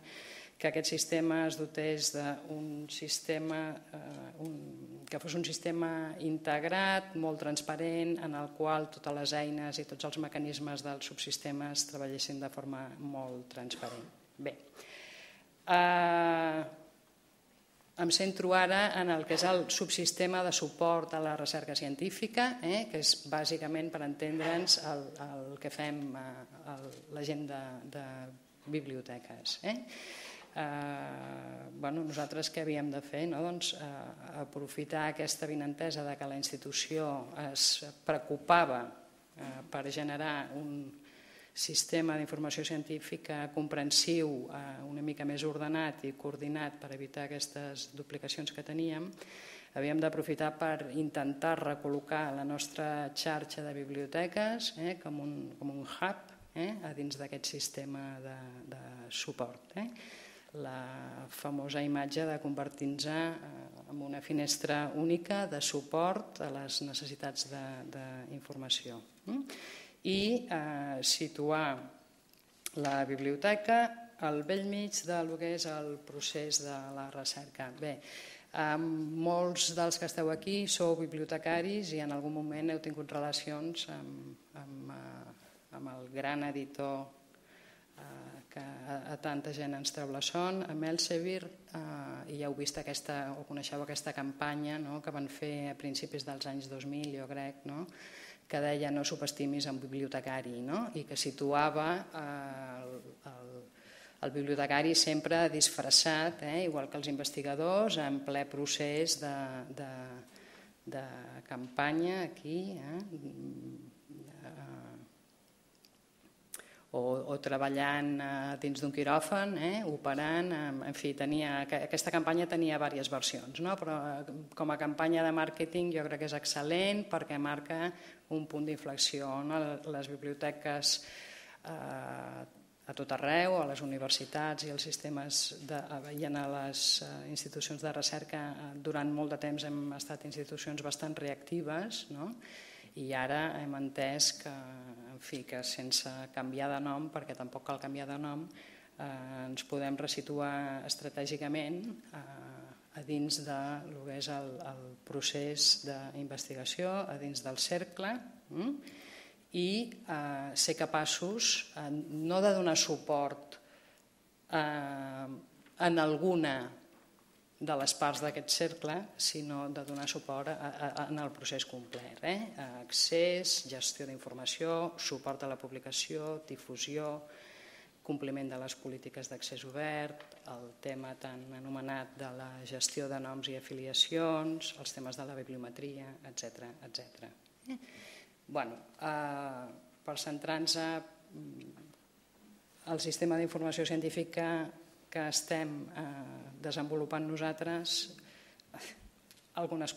que aquest sistema es dotés d'un sistema, eh, un, que fos un sistema integrat, molt transparent, en el qual totes les eines i tots els mecanismes dels subsistemes treballessin de forma molt transparent. Bé, eh, em centro ara en el que és el subsistema de suport a la recerca científica, eh, que és bàsicament per entendre'ns el, el que fem a, a la gent de, de biblioteques. Eh? Eh, bueno, nosaltres què havíem de fer? No? Doncs, eh, aprofitar aquesta vinentesa de que la institució es preocupava eh, per generar un, sistema d'informació científica comprensiu, eh, una mica més ordenat i coordinat per evitar aquestes duplicacions que teníem, havíem d'aprofitar per intentar recol·locar la nostra xarxa de biblioteques eh, com, un, com un hub eh, a dins d'aquest sistema de, de suport. Eh. La famosa imatge de convertir-nos eh, en una finestra única de suport a les necessitats d'informació. I eh, situar la biblioteca al vell mig del que és el procés de la recerca. Bé, eh, molts dels que esteu aquí sou bibliotecaris i en algun moment heu tingut relacions amb, amb, eh, amb el gran editor que a, a tanta gent ens treu la son, amb Elsevier, eh, i heu vist aquesta, o coneixeu aquesta campanya no?, que van fer a principis dels anys 2000, jo crec, no?, que deia no subestimis un bibliotecari no? i que situava eh, el, el, el bibliotecari sempre disfressat, eh, igual que els investigadors, en ple procés de, de, de campanya aquí, eh, o, o treballant eh, dins d'un quiròfan, eh, operant, eh, en fi, tenia, aquesta campanya tenia diverses versions, no? però eh, com a campanya de màrqueting jo crec que és excel·lent perquè marca un punt d'inflexió. No? Les biblioteques eh, a tot arreu, a les universitats i als sistemes de, i a les eh, institucions de recerca eh, durant molt de temps hem estat institucions bastant reactives no? i ara hem entès que, en fi, que sense canviar de nom, perquè tampoc cal canviar de nom, eh, ens podem resituar estratègicament eh, a dins de lo que és el, el procés d'investigació, a dins del cercle, mm? i eh, ser capaços eh, no de donar suport eh, en alguna de les parts d'aquest cercle, sinó de donar suport a, a, en el procés complet. Eh? Accés, gestió d'informació, suport a la publicació, difusió, compliment de les polítiques d'accés obert, el tema tan anomenat de la gestió de noms i afiliacions, els temes de la bibliometria, etc etc. Eh? Bueno, eh, per centrar-nos el sistema d'informació científica que estem eh, desenvolupant nosaltres, algunes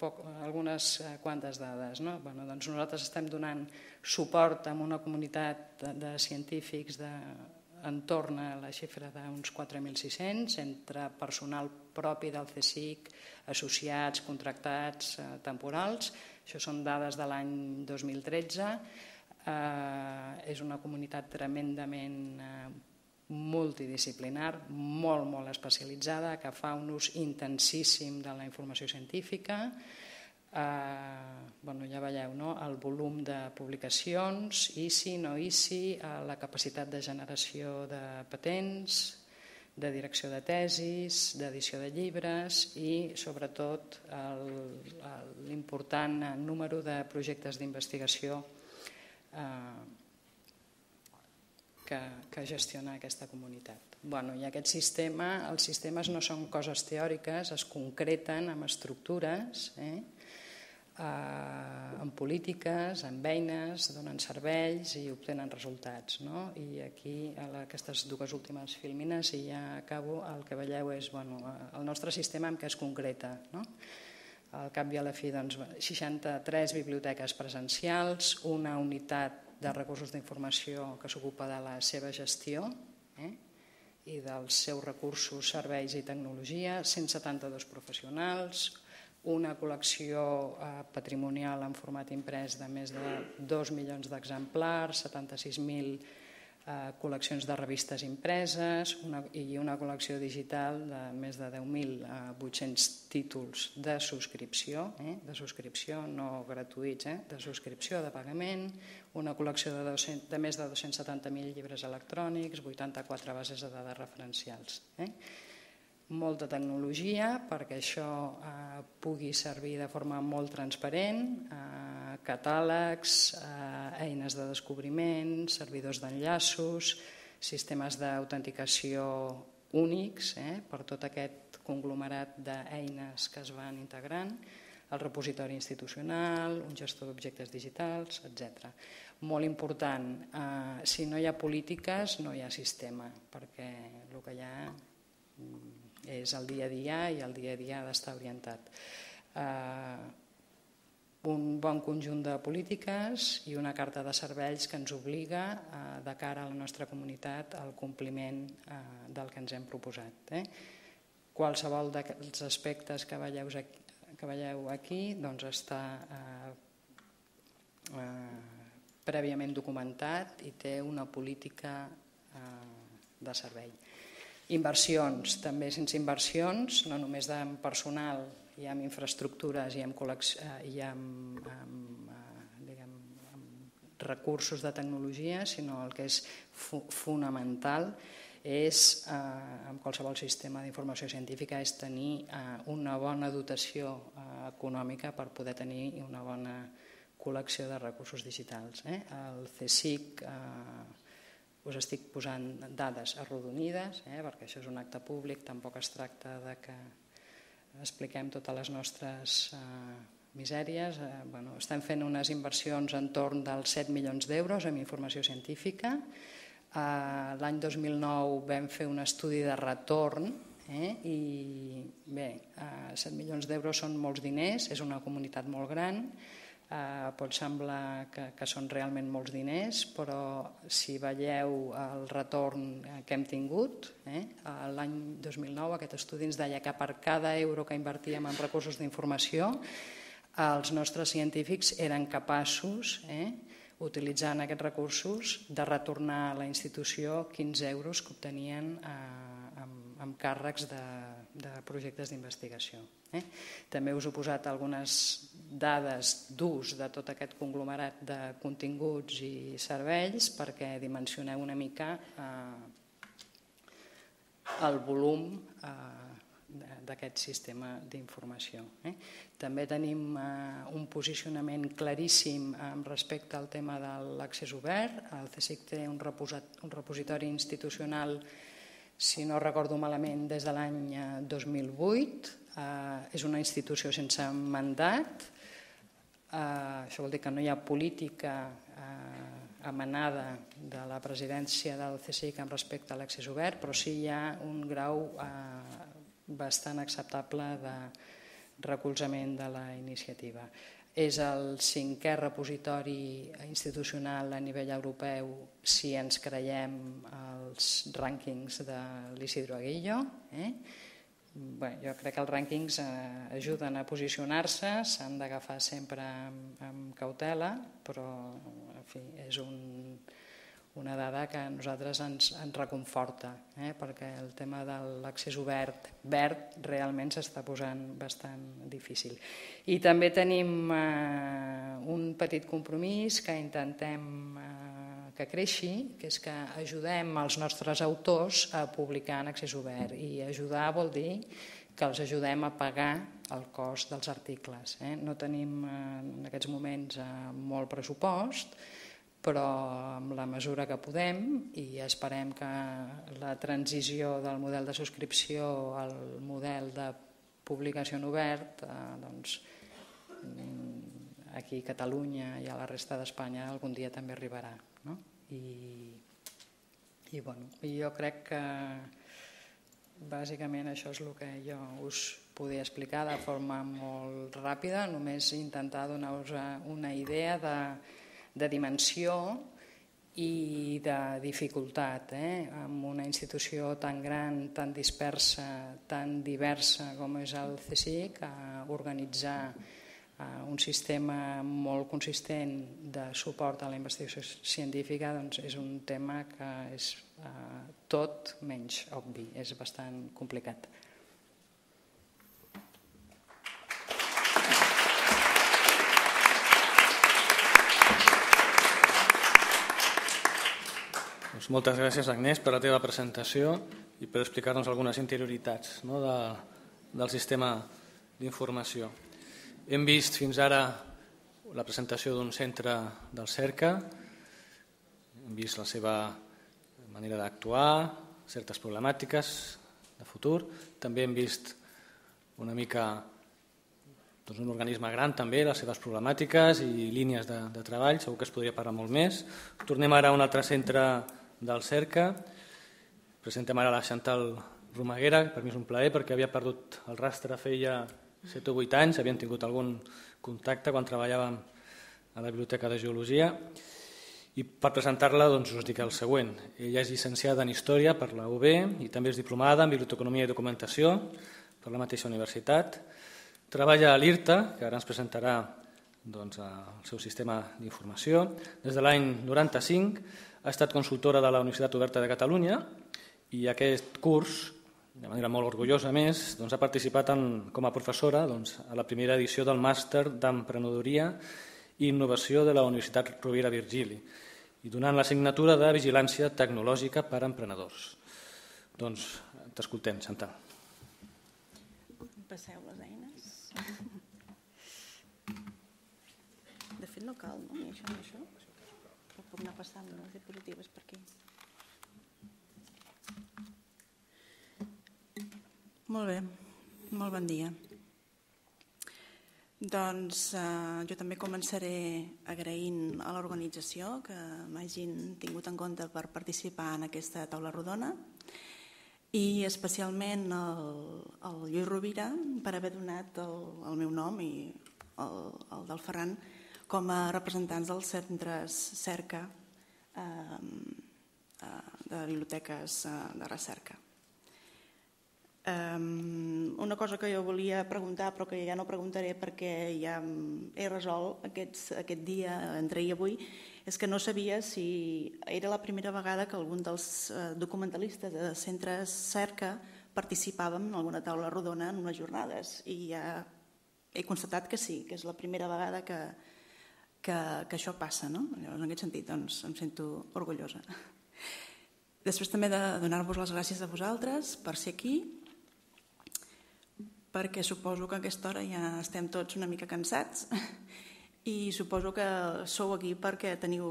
poc, algunes eh, quantes dades. No? Bueno, doncs nosaltres estem donant suport a una comunitat de, de científics de, entorn a la xifra d'uns 4.600 entre personal propi del CSIC, associats, contractats, eh, temporals. Això són dades de l'any 2013. Eh, és una comunitat tremendament eh, multidisciplinar, molt, molt especialitzada, que fa un ús intensíssim de la informació científica. Eh, bueno, ja veieu, no? el volum de publicacions, ICI, no ICI, eh, la capacitat de generació de patents, de direcció de tesis, d'edició de llibres i, sobretot, l'important número de projectes d'investigació eh, que, que gestiona aquesta comunitat. Bueno, I aquest sistema, els sistemes no són coses teòriques, es concreten amb estructures, eh? eh, amb polítiques, amb eines, donen serveis i obtenen resultats. No? I aquí, a aquestes dues últimes filmines, i ja acabo, el que veieu és bueno, el nostre sistema en què es concreta. No? Al cap i a la fi, doncs, 63 biblioteques presencials, una unitat de recursos d'informació que s'ocupa de la seva gestió eh? i dels seus recursos, serveis i tecnologia, 172 professionals, una col·lecció eh, patrimonial en format imprès de més de 2 milions d'exemplars, 76.000 eh, col·leccions de revistes impreses una, i una col·lecció digital de més de 10.800 títols de subscripció, eh, de subscripció no gratuïts, eh, de subscripció de pagament, una col·lecció de, 200, de més de 270.000 llibres electrònics, 84 bases de dades referencials. Eh? Molta tecnologia perquè això eh, pugui servir de forma molt transparent, eh, catàlegs, eh, eines de descobriment, servidors d'enllaços, sistemes d'autenticació únics eh, per tot aquest conglomerat d'eines que es van integrant, el repositori institucional, un gestor d'objectes digitals, etc. Molt important, eh, si no hi ha polítiques no hi ha sistema, perquè el que hi ha mm, és el dia a dia i el dia a dia ha d'estar orientat. Eh, un bon conjunt de polítiques i una carta de serveis que ens obliga eh, de cara a la nostra comunitat al compliment eh, del que ens hem proposat. Eh? Qualsevol dels aspectes que veieu aquí, que veieu aquí doncs està eh, eh, prèviament documentat i té una política eh, de servei. Inversions, també sense inversions, no només en personal i en infraestructures i en, eh, i en, en, eh, diguem, en recursos de tecnologia, sinó el que és fonamental és, eh, en qualsevol sistema d'informació científica, és tenir eh, una bona dotació eh, econòmica per poder tenir una bona col·lecció de recursos digitals. Eh? El CSIC eh, us estic posant dades arrodonides, eh, perquè això és un acte públic, tampoc es tracta de que expliquem totes les nostres eh, misèries. Eh, bueno, estem fent unes inversions en torn dels 7 milions d'euros en informació científica. Eh, L'any 2009 vam fer un estudi de retorn eh, i bé, eh, 7 milions d'euros són molts diners, és una comunitat molt gran, eh, pot semblar que, que són realment molts diners, però si veieu el retorn que hem tingut, eh, l'any 2009 aquest estudi ens deia que per cada euro que invertíem en recursos d'informació, els nostres científics eren capaços, eh, utilitzant aquests recursos, de retornar a la institució 15 euros que obtenien eh, amb, amb càrrecs de, de projectes d'investigació. Eh? També us he posat algunes dades d'ús de tot aquest conglomerat de continguts i serveis perquè dimensioneu una mica eh, el volum eh, d'aquest sistema d'informació. Eh? També tenim eh, un posicionament claríssim amb respecte al tema de l'accés obert. El CSIC té un, reposat, un repositori institucional, si no recordo malament, des de l'any 2008, eh, és una institució sense mandat, eh, això vol dir que no hi ha política eh, emanada de la presidència del CSIC amb respecte a l'accés obert, però sí hi ha un grau eh, bastant acceptable de recolzament de la iniciativa. És el cinquè repositori institucional a nivell europeu si ens creiem els rànquings de l'Isidro Aguillo. Eh? Bé, jo crec que els rànquings eh, ajuden a posicionar-se, s'han d'agafar sempre amb, amb cautela, però en fi, és un, una dada que a nosaltres ens, ens reconforta, eh? perquè el tema de l'accés obert verd realment s'està posant bastant difícil. I també tenim eh, un petit compromís que intentem eh, que creixi, que és que ajudem els nostres autors a publicar en accés obert i ajudar vol dir que els ajudem a pagar el cost dels articles. Eh? No tenim eh, en aquests moments eh, molt pressupost, però amb la mesura que podem i esperem que la transició del model de subscripció al model de publicació en obert eh, doncs, aquí a Catalunya i a la resta d'Espanya algun dia també arribarà. No? I, i bueno, jo crec que bàsicament això és el que jo us podia explicar de forma molt ràpida, només intentar donar-vos una idea de, de dimensió i de dificultat eh? amb una institució tan gran, tan dispersa, tan diversa com és el CSIC, a organitzar un sistema molt consistent de suport a la investigació científica doncs és un tema que és uh, tot menys obvi, és bastant complicat. Doncs moltes gràcies, Agnès, per la teva presentació i per explicar-nos algunes interioritats no, de, del sistema d'informació. Hem vist fins ara la presentació d'un centre del CERCA, hem vist la seva manera d'actuar, certes problemàtiques de futur, també hem vist una mica doncs, un organisme gran també, les seves problemàtiques i línies de, de treball, segur que es podria parlar molt més. Tornem ara a un altre centre del CERCA. Presentem ara la Chantal Romaguera, per mi és un plaer perquè havia perdut el rastre feia 7 o 8 anys, havien tingut algun contacte quan treballàvem a la Biblioteca de Geologia i per presentar-la doncs, us dic el següent. Ella és llicenciada en Història per la UB i també és diplomada en Biblioteconomia i Documentació per la mateixa universitat. Treballa a l'IRTA, que ara ens presentarà doncs, el seu sistema d'informació. Des de l'any 95 ha estat consultora de la Universitat Oberta de Catalunya i aquest curs, de manera molt orgullosa més, doncs, ha participat en, com a professora doncs, a la primera edició del màster d'emprenedoria i innovació de la Universitat Rovira Virgili i donant l'assignatura de vigilància tecnològica per a emprenedors. Doncs t'escoltem, Chantal. Passeu les eines. De fet no cal, no? Ni això ni això puc anar diapositives per aquí. Molt bé, molt bon dia. Doncs eh, jo també començaré agraint a l'organització que m'hagin tingut en compte per participar en aquesta taula rodona i especialment el, el Lluís Rovira per haver donat el, el meu nom i el, el del Ferran com a representants dels centres cerca eh, eh, de biblioteques eh, de recerca. Um, una cosa que jo volia preguntar però que ja no preguntaré perquè ja he resolt aquests, aquest dia, entre i avui, és que no sabia si era la primera vegada que algun dels uh, documentalistes de centres cerca participàvem en alguna taula rodona en unes jornades i ja he constatat que sí, que és la primera vegada que, que, que això passa, no? Llavors, en aquest sentit, doncs, em sento orgullosa. Després també de donar-vos les gràcies a vosaltres per ser aquí, perquè suposo que a aquesta hora ja estem tots una mica cansats i suposo que sou aquí perquè teniu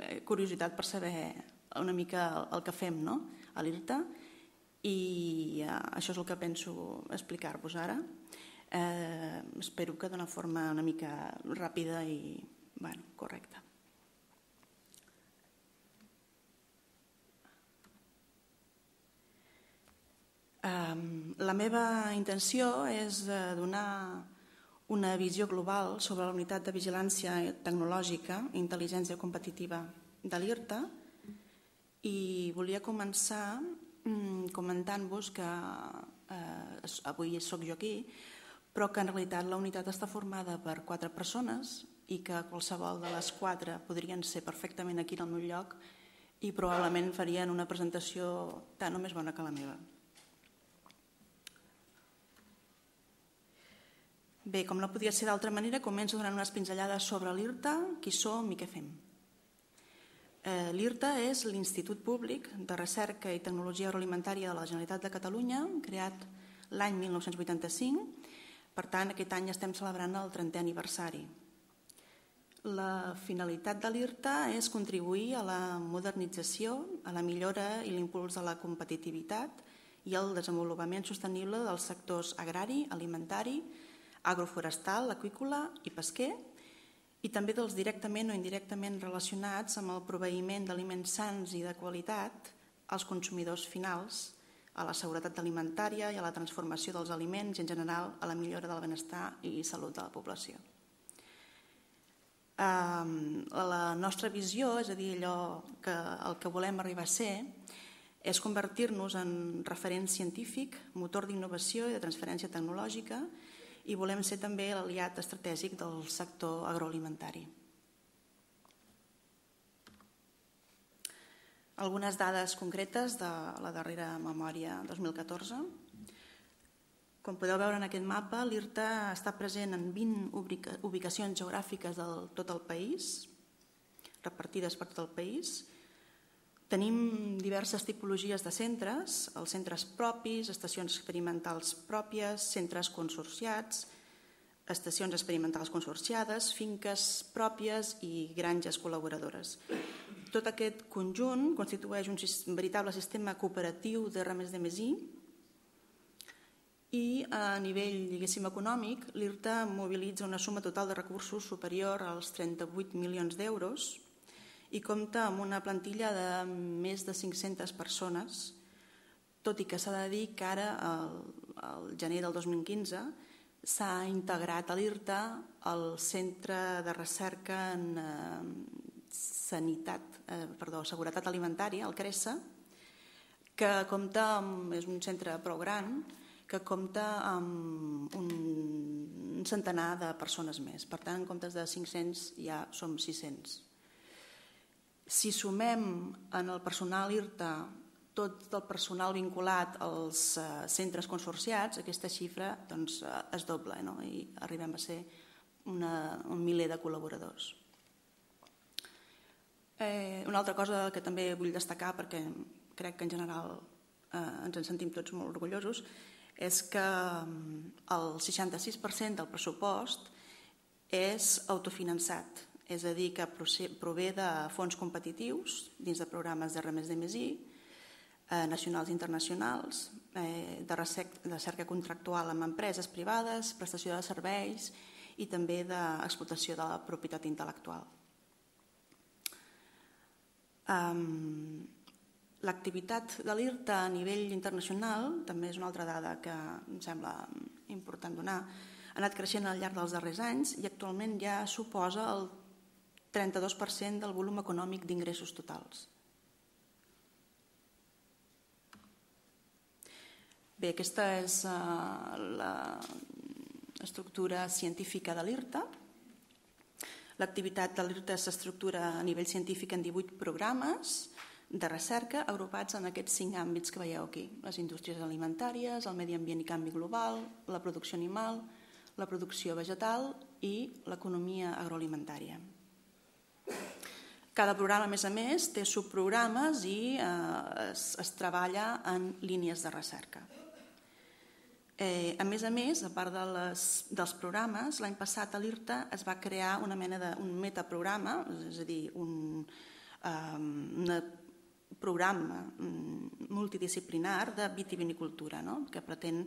eh, curiositat per saber una mica el que fem no? a l'IRTA i eh, això és el que penso explicar-vos ara. Eh, espero que d'una forma una mica ràpida i bueno, correcte. La meva intenció és donar una visió global sobre la unitat de vigilància tecnològica i intel·ligència competitiva de l'IRTA i volia començar mm, comentant-vos que eh, avui sóc jo aquí, però que en realitat la unitat està formada per quatre persones i que qualsevol de les quatre podrien ser perfectament aquí al meu lloc i probablement farien una presentació tan o més bona que la meva. Bé, com no podia ser d'altra manera, començo donant unes pinzellades sobre l'IRTA, qui som i què fem. Eh, L'IRTA és l'Institut Públic de Recerca i Tecnologia Agroalimentària de la Generalitat de Catalunya, creat l'any 1985. Per tant, aquest any estem celebrant el 30è aniversari. La finalitat de l'IRTA és contribuir a la modernització, a la millora i l'impuls de la competitivitat i al desenvolupament sostenible dels sectors agrari, alimentari, agroforestal, aqüícola i pesquer i també dels directament o indirectament relacionats amb el proveïment d'aliments sants i de qualitat als consumidors finals, a la seguretat alimentària i a la transformació dels aliments i en general a la millora del benestar i salut de la població. La nostra visió, és a dir, allò que el que volem arribar a ser, és convertir-nos en referent científic, motor d'innovació i de transferència tecnològica i volem ser també l'aliat estratègic del sector agroalimentari. Algunes dades concretes de la darrera memòria 2014. Com podeu veure en aquest mapa, l'IRTA està present en 20 ubicacions geogràfiques de tot el país, repartides per tot el país. Tenim diverses tipologies de centres, els centres propis, estacions experimentals pròpies, centres consorciats, estacions experimentals consorciades, finques pròpies i granges col·laboradores. Tot aquest conjunt constitueix un veritable sistema cooperatiu de remés de mesí i a nivell diguéssim econòmic l'IRTA mobilitza una suma total de recursos superior als 38 milions d'euros i compta amb una plantilla de més de 500 persones, tot i que s'ha de dir que ara, al, gener del 2015, s'ha integrat a l'IRTA el Centre de Recerca en eh, Sanitat, eh, perdó, Seguretat Alimentària, el CRESA, que compta amb, és un centre prou gran, que compta amb un, un centenar de persones més. Per tant, en comptes de 500 ja som 600. Si sumem en el personal IRTA tot el personal vinculat als eh, centres consorciats, aquesta xifra doncs, eh, es dobla no? i arribem a ser una, un miler de col·laboradors. Eh, una altra cosa que també vull destacar, perquè crec que en general eh, ens en sentim tots molt orgullosos, és que mm, el 66% del pressupost és autofinançat és a dir, que prové de fons competitius dins de programes de remés de mesí, eh, nacionals i internacionals, eh, de, recerca, contractual amb empreses privades, prestació de serveis i també d'explotació de la propietat intel·lectual. Um, L'activitat de l'IRTA a nivell internacional també és una altra dada que em sembla important donar. Ha anat creixent al llarg dels darrers anys i actualment ja suposa el 32% del volum econòmic d'ingressos totals. Bé, aquesta és l'estructura científica de l'IRTA. L'activitat de l'IRTA s'estructura a nivell científic en 18 programes de recerca agrupats en aquests cinc àmbits que veieu aquí. Les indústries alimentàries, el medi ambient i canvi global, la producció animal, la producció vegetal i l'economia agroalimentària. Cada programa, a més a més, té subprogrames i eh, es, es treballa en línies de recerca. Eh, a més a més, a part de les, dels programes, l'any passat a l'IRTA es va crear una mena de un metaprograma, és a dir, un eh, programa mm, multidisciplinar de vitivinicultura, no? que pretén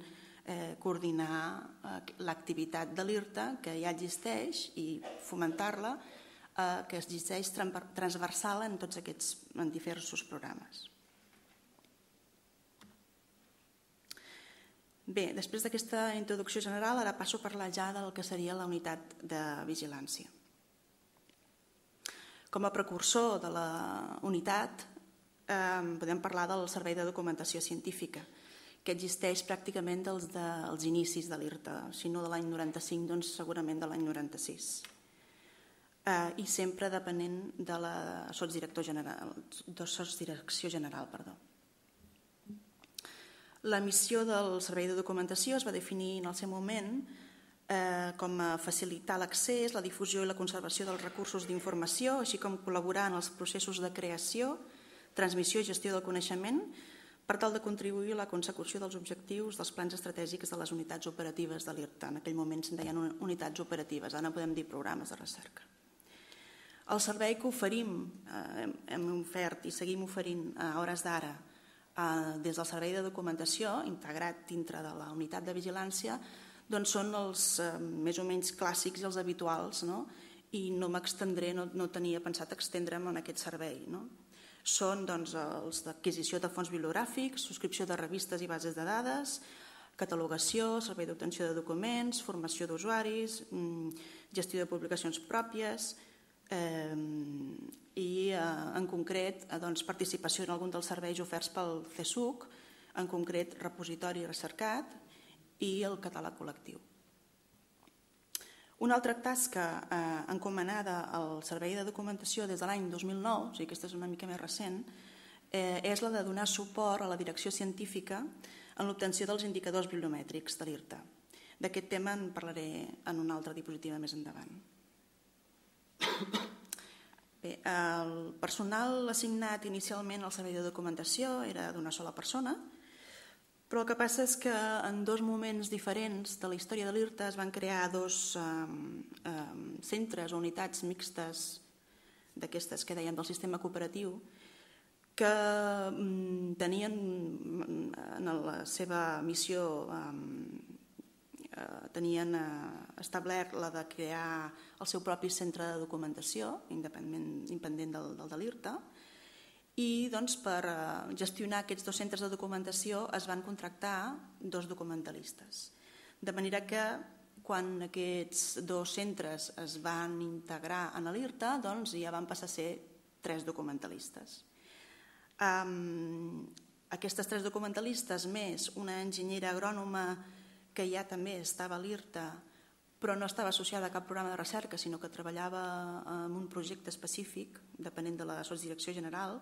eh, coordinar eh, l'activitat de l'IRTA, que ja existeix, i fomentar-la eh, que existeix transversal en tots aquests en diversos programes. Bé, després d'aquesta introducció general, ara passo a parlar ja del que seria la unitat de vigilància. Com a precursor de la unitat, eh, podem parlar del Servei de Documentació Científica, que existeix pràcticament dels, dels inicis de l'IRTA, si no de l'any 95, doncs segurament de l'any 96 eh, i sempre depenent de la sotsdirector general, de sotsdirecció general. Perdó. La missió del servei de documentació es va definir en el seu moment eh, com a facilitar l'accés, la difusió i la conservació dels recursos d'informació, així com col·laborar en els processos de creació, transmissió i gestió del coneixement per tal de contribuir a la consecució dels objectius dels plans estratègics de les unitats operatives de l'IRTA. En aquell moment se'n deien unitats operatives, ara podem dir programes de recerca. El servei que oferim, eh, hem ofert i seguim oferint a hores d'ara eh, des del servei de documentació integrat dintre de la unitat de vigilància doncs són els eh, més o menys clàssics i els habituals no? i no m'extendré, no, no tenia pensat extendre'm en aquest servei. No? Són doncs, els d'adquisició de fons bibliogràfics, subscripció de revistes i bases de dades, catalogació, servei d'obtenció de documents, formació d'usuaris, mm, gestió de publicacions pròpies, eh, i eh, en concret eh, doncs, participació en algun dels serveis oferts pel CSUC, en concret repositori recercat i el catàleg col·lectiu. Una altra tasca eh, encomanada al Servei de Documentació des de l'any 2009, o sigui, aquesta és una mica més recent, eh, és la de donar suport a la direcció científica en l'obtenció dels indicadors bibliomètrics de l'IRTA. D'aquest tema en parlaré en una altra diapositiva més endavant. Bé, el personal assignat inicialment al servei de documentació era d'una sola persona, però el que passa és que en dos moments diferents de la història de l'IRTA es van crear dos eh, eh, centres o unitats mixtes d'aquestes que dèiem del sistema cooperatiu que mm, tenien mm, en la seva missió eh, tenien establert la de crear el seu propi centre de documentació independent, independent del, del de l'IRTA i doncs, per eh, gestionar aquests dos centres de documentació es van contractar dos documentalistes. De manera que quan aquests dos centres es van integrar en l'IRTA, doncs ja van passar a ser tres documentalistes. Um, aquestes tres documentalistes, més una enginyera agrònoma que ja també estava a l'IRTA, però no estava associada a cap programa de recerca, sinó que treballava en un projecte específic, depenent de la direcció general,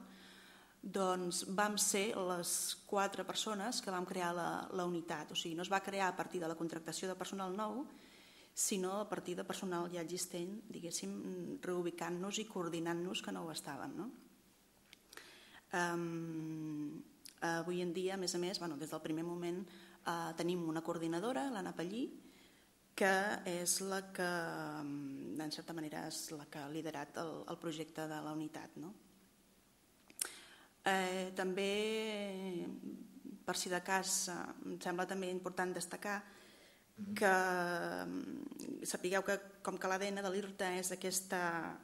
doncs vam ser les quatre persones que vam crear la, la unitat. O sigui, no es va crear a partir de la contractació de personal nou, sinó a partir de personal ja existent, diguéssim, reubicant-nos i coordinant-nos que no ho estàvem. No? Um, avui en dia, a més a més, bueno, des del primer moment uh, tenim una coordinadora, l'Anna Pallí, que és la que, en certa manera, és la que ha liderat el, el projecte de la unitat. No? Eh, també, per si de cas, eh, em sembla també important destacar que mm, sapigueu que com que l'ADN de l'IRTA és aquesta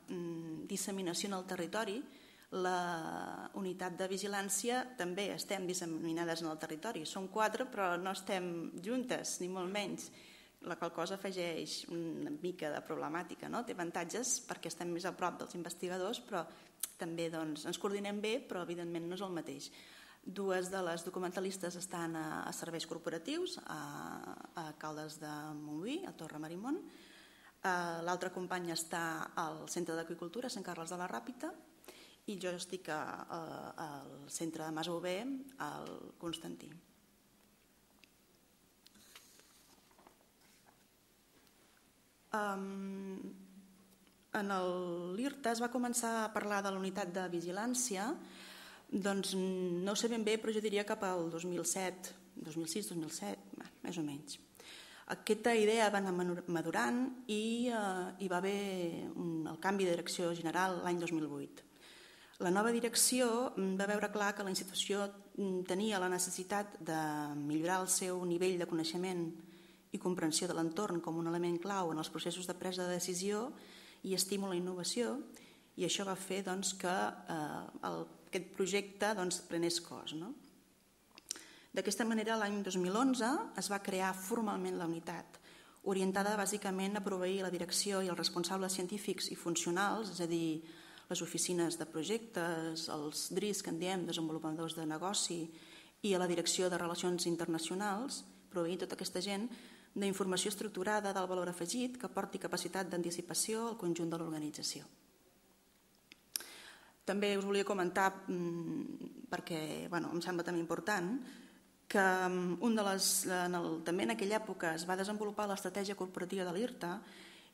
mm, disseminació en el territori, la unitat de vigilància també estem disseminades en el territori. Som quatre, però no estem juntes, ni molt menys, la qual cosa afegeix una mica de problemàtica. No? Té avantatges perquè estem més a prop dels investigadors, però també doncs, ens coordinem bé, però evidentment no és el mateix. Dues de les documentalistes estan a, a serveis corporatius, a, a Caldes de Montbui, a Torre Marimont. L'altra companya està al Centre d'Aquicultura, Sant Carles de la Ràpita, i jo estic a, a, al centre de Masové, al Constantí. Um, en l'IRTA es va començar a parlar de la unitat de vigilància, doncs no sé ben bé, però jo diria cap al 2007, 2006, 2007, més o menys. Aquesta idea va anar madurant i eh, hi va haver un, el canvi de direcció general l'any 2008. La nova direcció mm, va veure clar que la institució mm, tenia la necessitat de millorar el seu nivell de coneixement i comprensió de l'entorn com un element clau en els processos de presa de decisió i estímul a innovació i això va fer doncs, que eh, el, aquest projecte doncs, prenés cos. No? D'aquesta manera, l'any 2011 es va crear formalment la unitat, orientada bàsicament a proveir la direcció i els responsables científics i funcionals, és a dir, les oficines de projectes, els DRIS, que en diem, desenvolupadors de negoci, i a la direcció de relacions internacionals, proveir tota aquesta gent d'informació estructurada del valor afegit que porti capacitat d'anticipació al conjunt de l'organització. També us volia comentar, mm, perquè bueno, em sembla també important, que mm, un de les, en el, també en aquella època es va desenvolupar l'estratègia corporativa de l'IRTA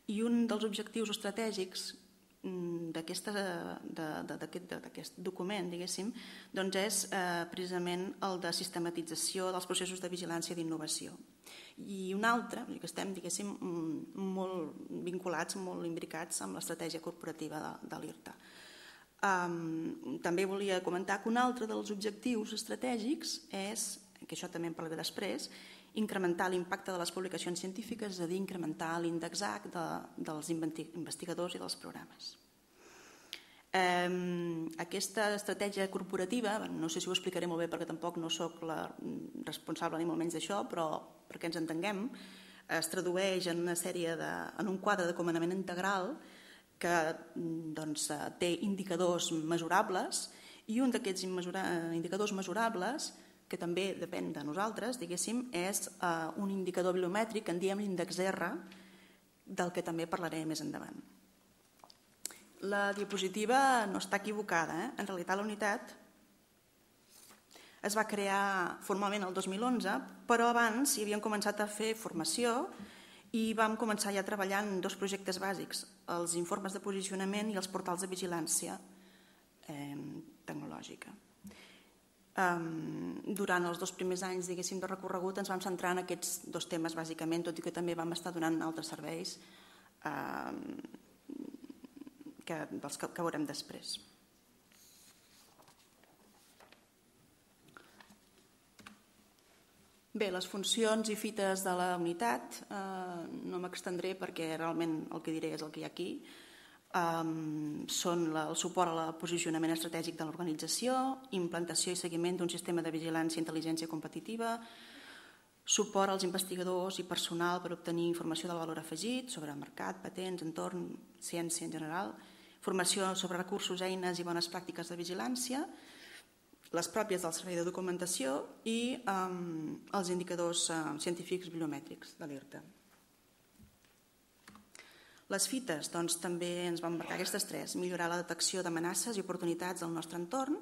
i un dels objectius estratègics d'aquest document, diguéssim, doncs és eh, precisament el de sistematització dels processos de vigilància d'innovació i un altre, que estem diguéssim, molt vinculats, molt imbricats amb l'estratègia corporativa de, de l'IRTA. Um, també volia comentar que un altre dels objectius estratègics és, que això també en parlaré després, incrementar l'impacte de les publicacions científiques, és a dir, incrementar l'índex H de, dels investigadors i dels programes. Eh, aquesta estratègia corporativa, no sé si ho explicaré molt bé perquè tampoc no sóc la responsable ni molt menys d'això, però perquè ens entenguem, es tradueix en una sèrie de, en un quadre de comandament integral que doncs, té indicadors mesurables i un d'aquests indicadors mesurables que també depèn de nosaltres, diguéssim, és uh, un indicador bibliomètric que en diem l'índex R, del que també parlaré més endavant. La diapositiva no està equivocada. Eh? En realitat la unitat es va crear formalment el 2011, però abans hi havíem començat a fer formació i vam començar ja treballant en dos projectes bàsics, els informes de posicionament i els portals de vigilància eh, tecnològica. Durant els dos primers anys diguéssim, de recorregut ens vam centrar en aquests dos temes bàsicament, tot i que també vam estar donant altres serveis que, dels que, que veurem després. Bé, les funcions i fites de la unitat, eh, no m'extendré perquè realment el que diré és el que hi ha aquí, són la, el suport al posicionament estratègic de l'organització, implantació i seguiment d'un sistema de vigilància i intel·ligència competitiva, suport als investigadors i personal per obtenir informació del valor afegit sobre mercat, patents, entorn, ciència en general, formació sobre recursos, eines i bones pràctiques de vigilància, les pròpies del servei de documentació i um, els indicadors uh, científics bibliomètrics de l'IRTA. Les fites doncs, també ens van marcar aquestes tres, millorar la detecció d'amenaces i oportunitats del nostre entorn,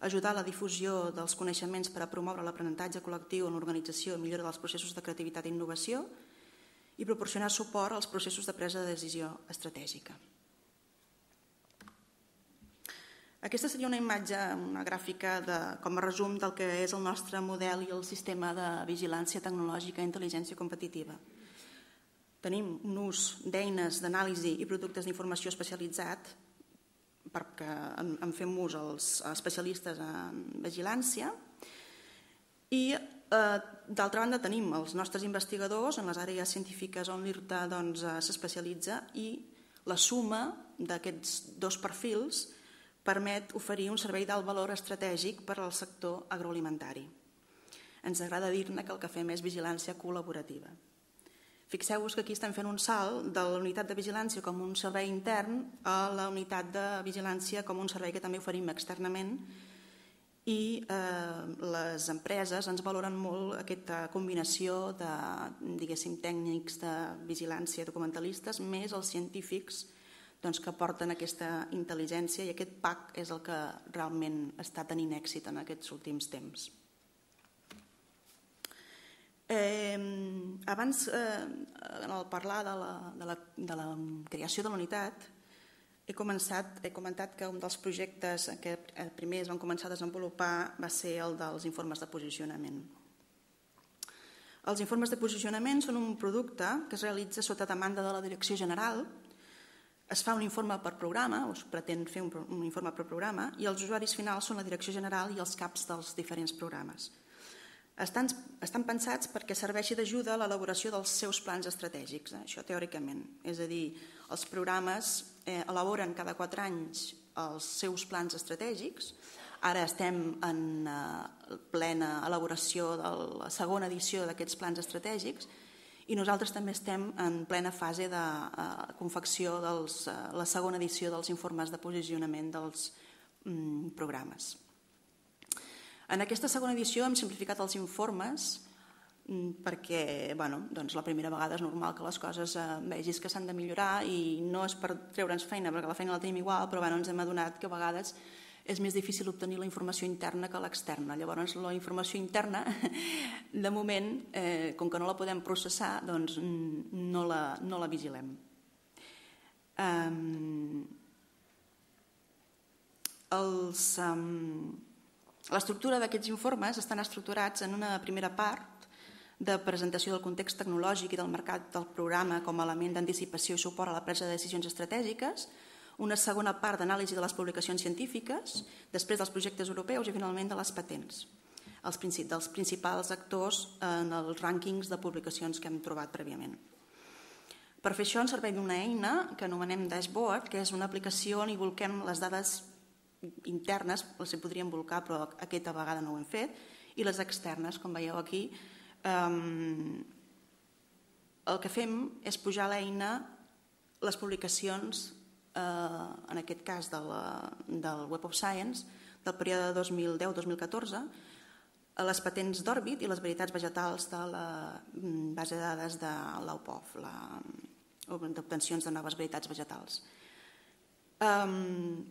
ajudar a la difusió dels coneixements per a promoure l'aprenentatge col·lectiu en l'organització i millora dels processos de creativitat i innovació i proporcionar suport als processos de presa de decisió estratègica. Aquesta seria una imatge, una gràfica de, com a resum del que és el nostre model i el sistema de vigilància tecnològica i intel·ligència competitiva. Tenim un ús d'eines d'anàlisi i productes d'informació especialitzat perquè en, en fem ús els especialistes en vigilància i eh, d'altra banda tenim els nostres investigadors en les àrees científiques on l'IRTA doncs, s'especialitza doncs, i la suma d'aquests dos perfils permet oferir un servei d'alt valor estratègic per al sector agroalimentari. Ens agrada dir-ne que el que fem és vigilància col·laborativa. Fixeu-vos que aquí estem fent un salt de la unitat de vigilància com un servei intern a la unitat de vigilància com un servei que també oferim externament i eh, les empreses ens valoren molt aquesta combinació de, diguéssim, tècnics de vigilància documentalistes més els científics doncs, que porten aquesta intel·ligència i aquest PAC és el que realment està tenint èxit en aquests últims temps. Eh, abans, eh, en el parlar de la, de, la, de la creació de la unitat, he, començat, he comentat que un dels projectes que primer es van començar a desenvolupar va ser el dels informes de posicionament. Els informes de posicionament són un producte que es realitza sota demanda de la Direcció General es fa un informe per programa, o es pretén fer un, un informe per programa, i els usuaris finals són la direcció general i els caps dels diferents programes. Estan, estan pensats perquè serveixi d'ajuda a l'elaboració dels seus plans estratègics, eh? això teòricament. És a dir, els programes eh, elaboren cada quatre anys els seus plans estratègics. Ara estem en eh, plena elaboració de la segona edició d'aquests plans estratègics i nosaltres també estem en plena fase de uh, confecció de eh, la segona edició dels informes de posicionament dels um, programes. En aquesta segona edició hem simplificat els informes um, perquè bueno, doncs la primera vegada és normal que les coses uh, vegis que s'han de millorar i no és per treure'ns feina, perquè la feina la tenim igual, però bueno, ens hem adonat que a vegades és més difícil obtenir la informació interna que l'externa. Llavors, la informació interna, de moment, eh, com que no la podem processar, doncs no la, no la vigilem. Um, els, um, L'estructura d'aquests informes estan estructurats en una primera part de presentació del context tecnològic i del mercat del programa com a element d'anticipació i suport a la presa de decisions estratègiques, una segona part d'anàlisi de les publicacions científiques, després dels projectes europeus i finalment de les patents, els dels principals actors en els rànquings de publicacions que hem trobat prèviament. Per fer això ens serveix d'una eina que anomenem Dashboard, que és una aplicació on hi volquem les dades internes, les podríem volcar però aquesta vegada no ho hem fet, i les externes, com veieu aquí. Um, el que fem és pujar a l'eina les publicacions eh, en aquest cas de la, del Web of Science, del període 2010-2014, les patents d'òrbit i les veritats vegetals de la mm, base de dades de l'OPOF, d'obtencions de noves varietats vegetals. Um,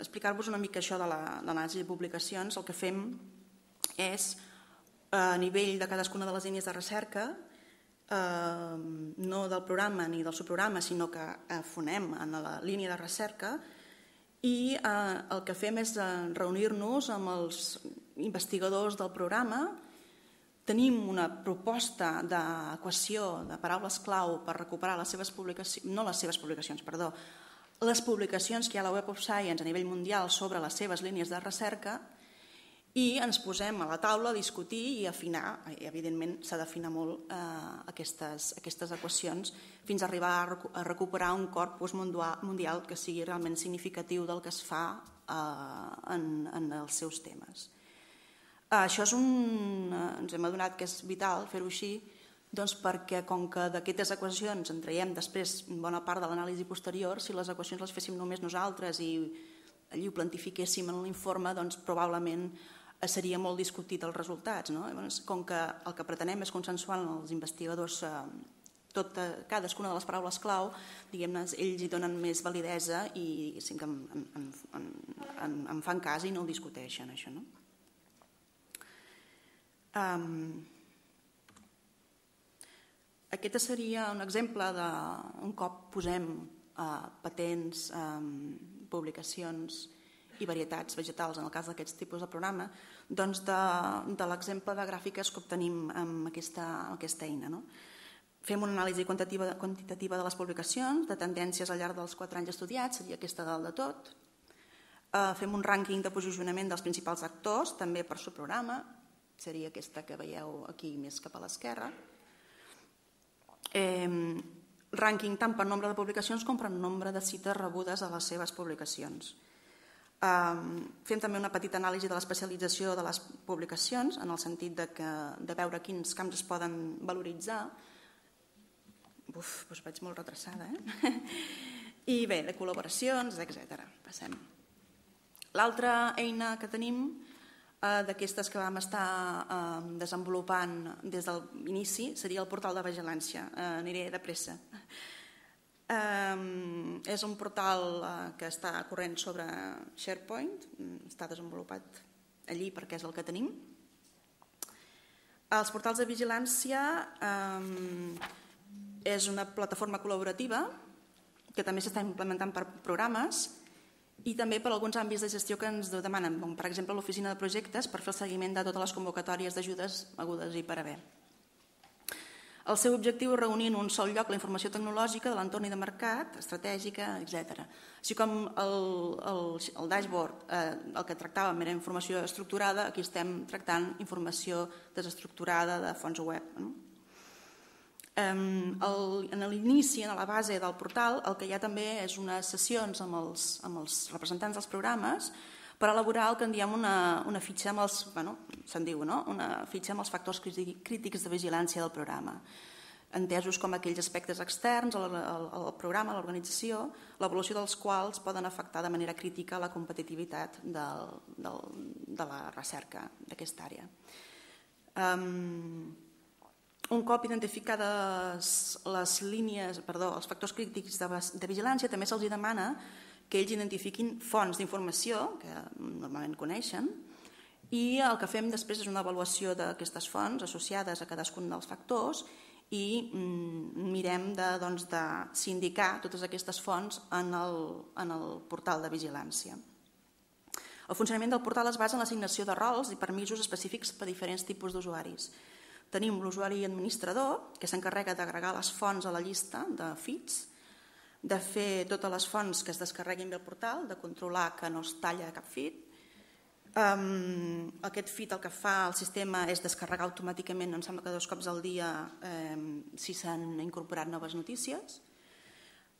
Explicar-vos una mica això de l'anàlisi de publicacions, el que fem és, a nivell de cadascuna de les línies de recerca, eh, no del programa ni del subprograma, sinó que afonem en la línia de recerca i eh, el que fem és eh, reunir-nos amb els investigadors del programa, tenim una proposta d'equació de paraules clau per recuperar les seves publicacions, no les seves publicacions, perdó, les publicacions que hi ha a la Web of Science a nivell mundial sobre les seves línies de recerca i ens posem a la taula a discutir i afinar, i evidentment s'ha d'afinar molt eh, aquestes, aquestes equacions fins a arribar a, a recuperar un corpus mundial que sigui realment significatiu del que es fa eh, en, en els seus temes. Eh, això és un, eh, ens hem adonat que és vital fer-ho així doncs perquè com que d'aquestes equacions en traiem després bona part de l'anàlisi posterior, si les equacions les féssim només nosaltres i allí ho plantifiquéssim en l'informe, doncs probablement eh, seria molt discutit els resultats. No? Llavors, com que el que pretenem és consensuar els investigadors eh, tota, cadascuna de les paraules clau, diguem-ne, ells hi donen més validesa i sí que en, en, en, en, en fan cas i no ho discuteixen, això. No? Um, aquest seria un exemple d'un cop posem eh, patents, eh, publicacions i varietats vegetals en el cas d'aquests tipus de programa, doncs de, de l'exemple de gràfiques que obtenim amb aquesta, amb aquesta eina. No? Fem una anàlisi quantitativa, quantitativa de les publicacions, de tendències al llarg dels quatre anys estudiats, seria aquesta dalt de tot. Eh, fem un rànquing de posicionament dels principals actors, també per subprograma, seria aquesta que veieu aquí més cap a l'esquerra eh, rànquing tant per nombre de publicacions com per nombre de cites rebudes a les seves publicacions. Eh, fem també una petita anàlisi de l'especialització de les publicacions, en el sentit de, que, de veure quins camps es poden valoritzar. Uf, doncs vaig molt retrasada, eh? I bé, de col·laboracions, etc. Passem. L'altra eina que tenim d'aquestes que vam estar eh, desenvolupant des de l'inici seria el portal de vigilància. Eh, aniré de pressa. És un portal que està corrent sobre SharePoint, està desenvolupat allí perquè és el que tenim. Els portals de vigilància és una plataforma col·laborativa que també s'està implementant per programes i també per alguns àmbits de gestió que ens demanen, com per exemple l'oficina de projectes per fer el seguiment de totes les convocatòries d'ajudes agudes i per haver. El seu objectiu és reunir en un sol lloc la informació tecnològica de l'entorn i de mercat, estratègica, etc. Així com el, el, el dashboard, eh, el que tractàvem era informació estructurada, aquí estem tractant informació desestructurada de fons web. No? En l'inici, en la base del portal, el que hi ha també és unes sessions amb els, amb els representants dels programes per elaborar el que en diem una, una fitxa amb els, bueno, se'n diu, no? una fitxa amb els factors crítics de vigilància del programa entesos com aquells aspectes externs al, al, programa, a l'organització, l'evolució dels quals poden afectar de manera crítica la competitivitat del, del, de la recerca d'aquesta àrea. Um, un cop identificades les línies, perdó, els factors crítics de, de vigilància, també se'ls demana que ells identifiquin fonts d'informació, que normalment coneixen, i el que fem després és una avaluació d'aquestes fonts associades a cadascun dels factors i mm, mirem de, doncs, de sindicar totes aquestes fonts en el, en el portal de vigilància. El funcionament del portal es basa en l'assignació de rols i permisos específics per a diferents tipus d'usuaris. Tenim l'usuari administrador, que s'encarrega d'agregar les fonts a la llista de feeds, de fer totes les fonts que es descarreguin al portal, de controlar que no es talla cap feed. Um, aquest feed el que fa el sistema és descarregar automàticament, em sembla que dos cops al dia, um, si s'han incorporat noves notícies.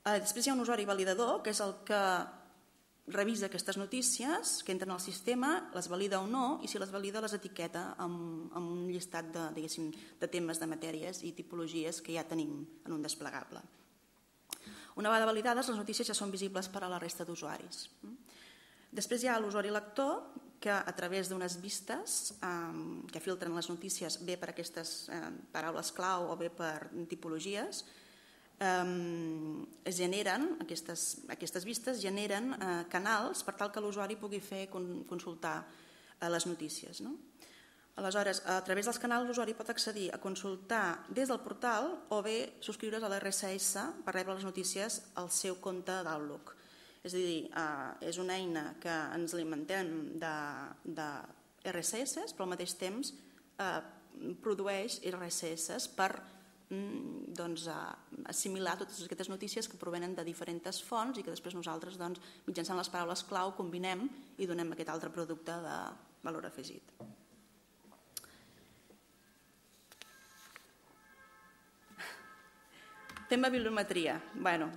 Uh, després hi ha un usuari validador, que és el que revisa aquestes notícies que entren al sistema, les valida o no, i si les valida les etiqueta amb, amb un llistat de, de temes, de matèries i tipologies que ja tenim en un desplegable. Una vegada validades, les notícies ja són visibles per a la resta d'usuaris. Després hi ha l'usuari lector, que a través d'unes vistes eh, que filtren les notícies bé per aquestes eh, paraules clau o bé per tipologies, eh, generen, aquestes, aquestes vistes generen eh, canals per tal que l'usuari pugui fer consultar eh, les notícies. No? Aleshores, a través dels canals l'usuari pot accedir a consultar des del portal o bé subscriure's a l'RSS per rebre les notícies al seu compte d'Outlook. És a dir, eh, és una eina que ens alimentem de, de RSS, però al mateix temps eh, produeix RSS per doncs, assimilar totes aquestes notícies que provenen de diferents fonts i que després nosaltres, doncs, mitjançant les paraules clau, combinem i donem aquest altre producte de valor afegit. Tema bibliometria. Bueno,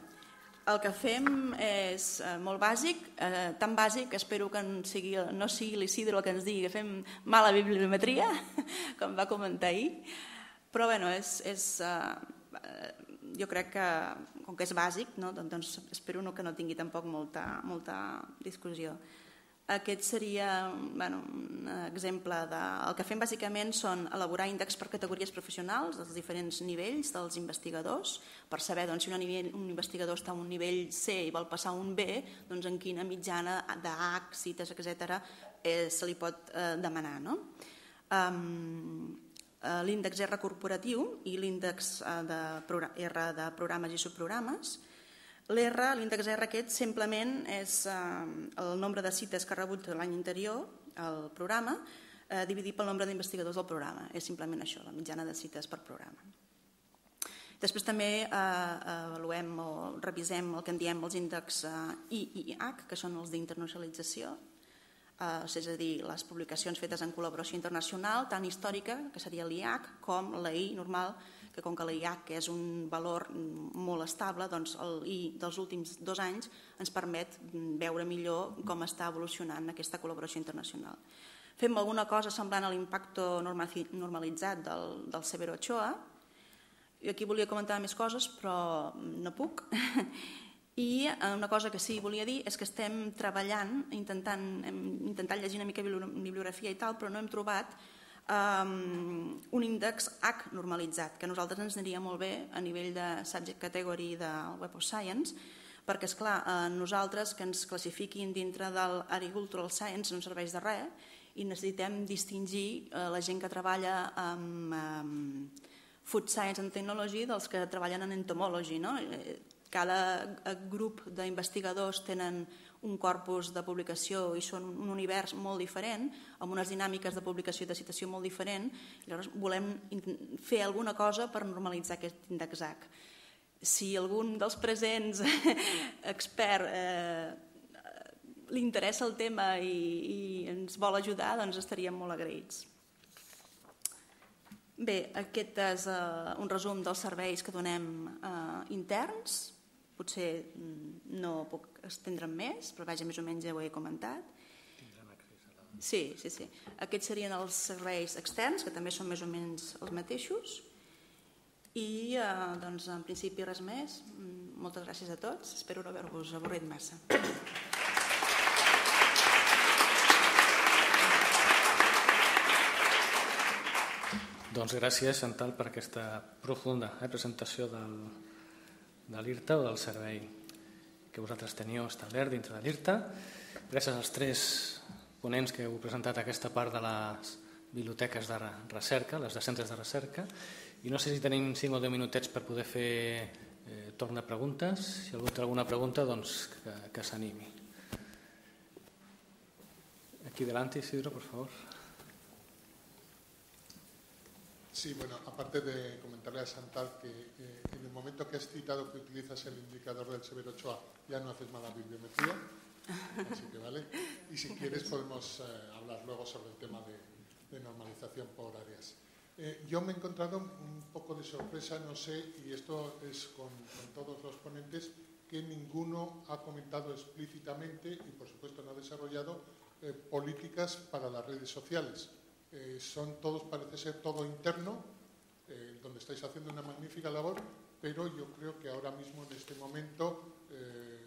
el que fem és eh, molt bàsic, eh, tan bàsic que espero que no sigui, no sigui l'Isidro el que ens digui que fem mala bibliometria, com va comentar ahir, però bueno, és, és, eh, jo crec que com que és bàsic, no, doncs espero no, que no tingui tampoc molta, molta discussió. Aquest seria bueno, un exemple de... El que fem bàsicament són elaborar índexs per categories professionals dels diferents nivells dels investigadors per saber doncs, si un, nivell, un investigador està a un nivell C i vol passar a un B, doncs en quina mitjana d'H, cites, etc eh, se li pot eh, demanar. No? Um, l'índex R corporatiu i l'índex eh, R de programes i subprogrames L'R, l'índex R aquest, simplement és eh, el nombre de cites que ha rebut l'any anterior al programa eh, dividit pel nombre d'investigadors del programa. És simplement això, la mitjana de cites per programa. Després també eh, avaluem o revisem el que en diem els índexs eh, I i H, que són els d'internacionalització, eh, és a dir, les publicacions fetes en col·laboració internacional, tant històrica, que seria l'IH, com la I normal, que com que l'IH és un valor molt estable, doncs el I dels últims dos anys ens permet veure millor com està evolucionant aquesta col·laboració internacional. Fem alguna cosa semblant a l'impacte normalitzat del, del Severo Ochoa, i aquí volia comentar més coses, però no puc. I una cosa que sí volia dir és que estem treballant, intentant, hem intentat llegir una mica bibliografia i tal, però no hem trobat um, un índex H normalitzat, que a nosaltres ens aniria molt bé a nivell de subject category del Web of Science, perquè, és clar, eh, nosaltres que ens classifiquin dintre del Agricultural Science no serveix de res i necessitem distingir eh, la gent que treballa amb eh, Food Science and Technology dels que treballen en Entomology. No? Eh, cada grup d'investigadors tenen un corpus de publicació i són un univers molt diferent, amb unes dinàmiques de publicació i de citació molt diferent, llavors volem fer alguna cosa per normalitzar aquest índex H. Si algun dels presents expert eh, li interessa el tema i, i ens vol ajudar, doncs estaríem molt agraïts. Bé, aquest és uh, un resum dels serveis que donem uh, interns, potser mm, no puc estendre'm més, però vaja, més o menys ja ho he comentat. Sí, sí, sí. Aquests serien els serveis externs, que també són més o menys els mateixos. I, eh, doncs, en principi, res més. Mm, moltes gràcies a tots. Espero no haver-vos avorrit massa. Doncs gràcies, Chantal, per aquesta profunda eh, presentació del, de l'IRTA o del servei que vosaltres teniu establert dintre de l'IRTA. Gràcies als tres ponents que heu presentat aquesta part de les biblioteques de recerca, les de centres de recerca, i no sé si tenim 5 o 10 minutets per poder fer eh, torn de preguntes. Si algú té alguna pregunta, doncs que, que s'animi. Aquí delante, Isidro, por favor. Sí, bueno, aparte de comentarle a Santal que eh, en el momento que has citado que utilizas el indicador del Severo Ochoa, ya no haces mala bibliometría, así que vale. Y si quieres podemos eh, hablar luego sobre el tema de, normalización por áreas. Eh, yo me he encontrado un poco de sorpresa, no sé, y esto es con, todos los ponentes, que ninguno ha comentado explícitamente y por supuesto no ha desarrollado políticas para las redes sociales. Eh, son todos, parece ser todo interno, eh, donde estáis haciendo una magnífica labor, pero yo creo que ahora mismo, en este momento, eh,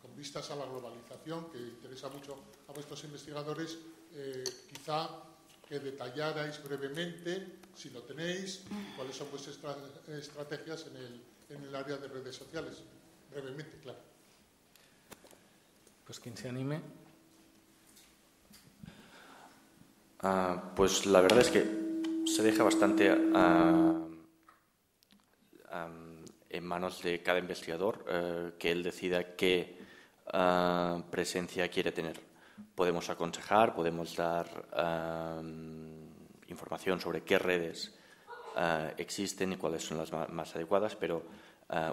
con vistas a la globalización, que interesa mucho a vuestros investigadores, quizá que detallarais brevemente, si lo tenéis, cuáles son vuestras estrategias en en el área de redes sociales. Brevemente, claro. Pues quien se anime. Uh, pues la verdad es que se deja bastante uh, um, en manos de cada investigador uh, que él decida qué presencia quiere tener. Podemos aconsejar, podemos dar información sobre qué redes existen y cuáles son las más adecuadas, pero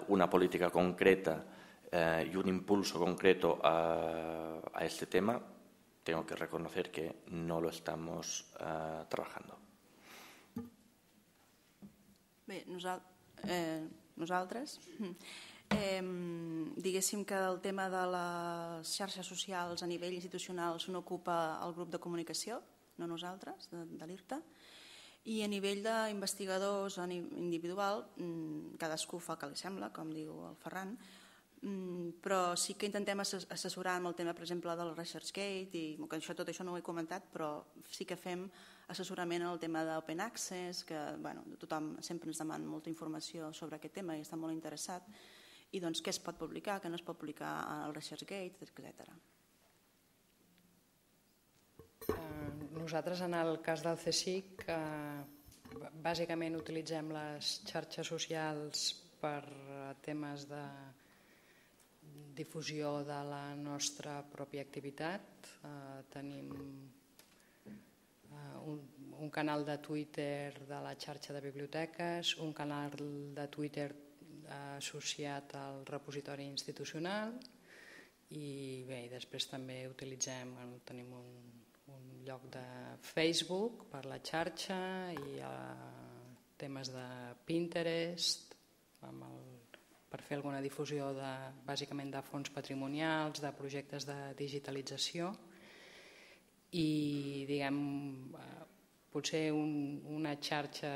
una política concreta y un impulso concreto a este tema tengo que reconocer que no lo estamos uh, trabajando. Bé, nosal eh, nosaltres eh, diguéssim que el tema de les xarxes socials a nivell institucional n'ocupa el grup de comunicació, no nosaltres, de, de l'IRTA, i a nivell d'investigadors individual, mm, cadascú fa el que li sembla, com diu el Ferran, però sí que intentem assessorar amb el tema, per exemple, del ResearchGate, i que això, tot això no ho he comentat, però sí que fem assessorament en el tema d'Open Access, que bueno, tothom sempre ens demana molta informació sobre aquest tema i està molt interessat, i doncs què es pot publicar, què no es pot publicar al ResearchGate, etc. Eh, nosaltres, en el cas del CSIC, eh, bàsicament utilitzem les xarxes socials per temes de difusió de la nostra pròpia activitat. Eh, tenim eh, un, un canal de Twitter de la xarxa de biblioteques, un canal de Twitter eh, associat al repositori institucional i bé, i després també utilitzem, tenim un, un lloc de Facebook per la xarxa i eh, temes de Pinterest amb el per fer alguna difusió de, bàsicament de fons patrimonials, de projectes de digitalització i diguem, eh, potser un, una xarxa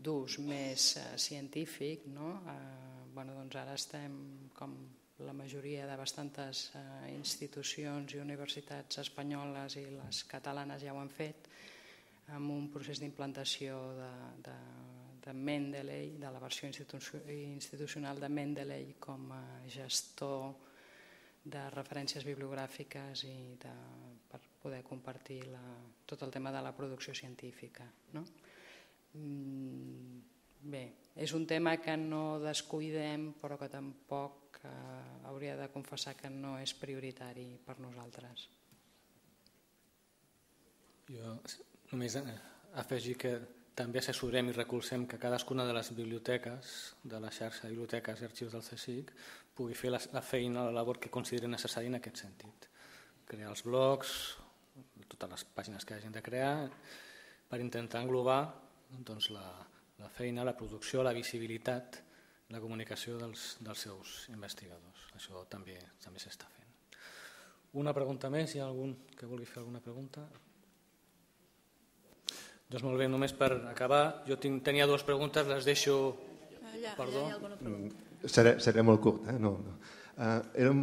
d'ús més uh, científic. No? Uh, bueno, doncs ara estem, com la majoria de bastantes uh, institucions i universitats espanyoles i les catalanes ja ho han fet, amb un procés d'implantació de, de de Mendeley, de la versió institucional de Mendeley com a gestor de referències bibliogràfiques i de, per poder compartir la, tot el tema de la producció científica. No? Mm, bé, és un tema que no descuidem però que tampoc eh, hauria de confessar que no és prioritari per nosaltres. Jo només eh, afegir que també assessorem i recolzem que cadascuna de les biblioteques, de la xarxa de biblioteques i arxius del CSIC, pugui fer la, la feina, la labor que consideri necessari en aquest sentit. Crear els blogs, totes les pàgines que hagin de crear, per intentar englobar doncs, la, la feina, la producció, la visibilitat, la comunicació dels, dels seus investigadors. Això també també s'està fent. Una pregunta més, hi ha algun que vulgui fer alguna pregunta? Doncs molt bé, només per acabar, jo tinc, tenia dues preguntes, les deixo... Allà, Perdó. allà mm, seré, seré molt curt, eh? no, no. Uh, eren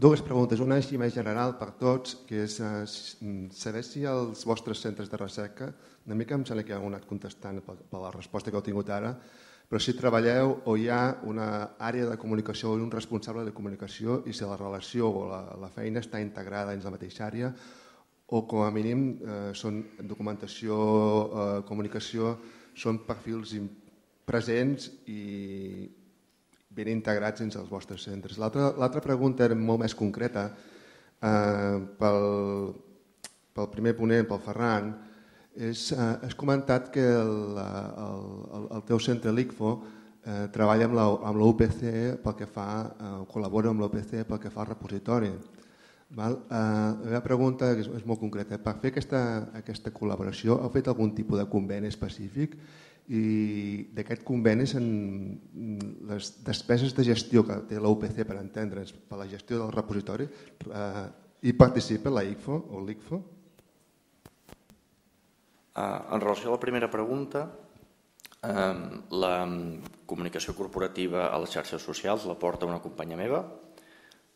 dues preguntes, una així més general per tots, que és uh, saber si els vostres centres de recerca, una mica em sembla que heu anat contestant per, per la resposta que heu tingut ara, però si treballeu o hi ha una àrea de comunicació o un responsable de comunicació i si la relació o la, la feina està integrada dins la mateixa àrea o com a mínim eh, són documentació, eh, comunicació, són perfils presents i ben integrats dins els vostres centres. L'altra pregunta era molt més concreta eh, pel, pel primer ponent, pel Ferran, és, eh, has comentat que el, el, el teu centre, l'ICFO, eh, treballa amb la, amb pel que fa, eh, col·labora amb l'UPC pel que fa al repositori. Val? Uh, la meva pregunta és, és molt concreta. Per fer aquesta, aquesta col·laboració, heu fet algun tipus de conveni específic i d'aquest conveni són les despeses de gestió que té la UPC per entendre's per la gestió del repositori uh, hi participa la ICFO o l'ICFO? Uh, en relació a la primera pregunta, uh, la comunicació corporativa a les xarxes socials la porta una companya meva,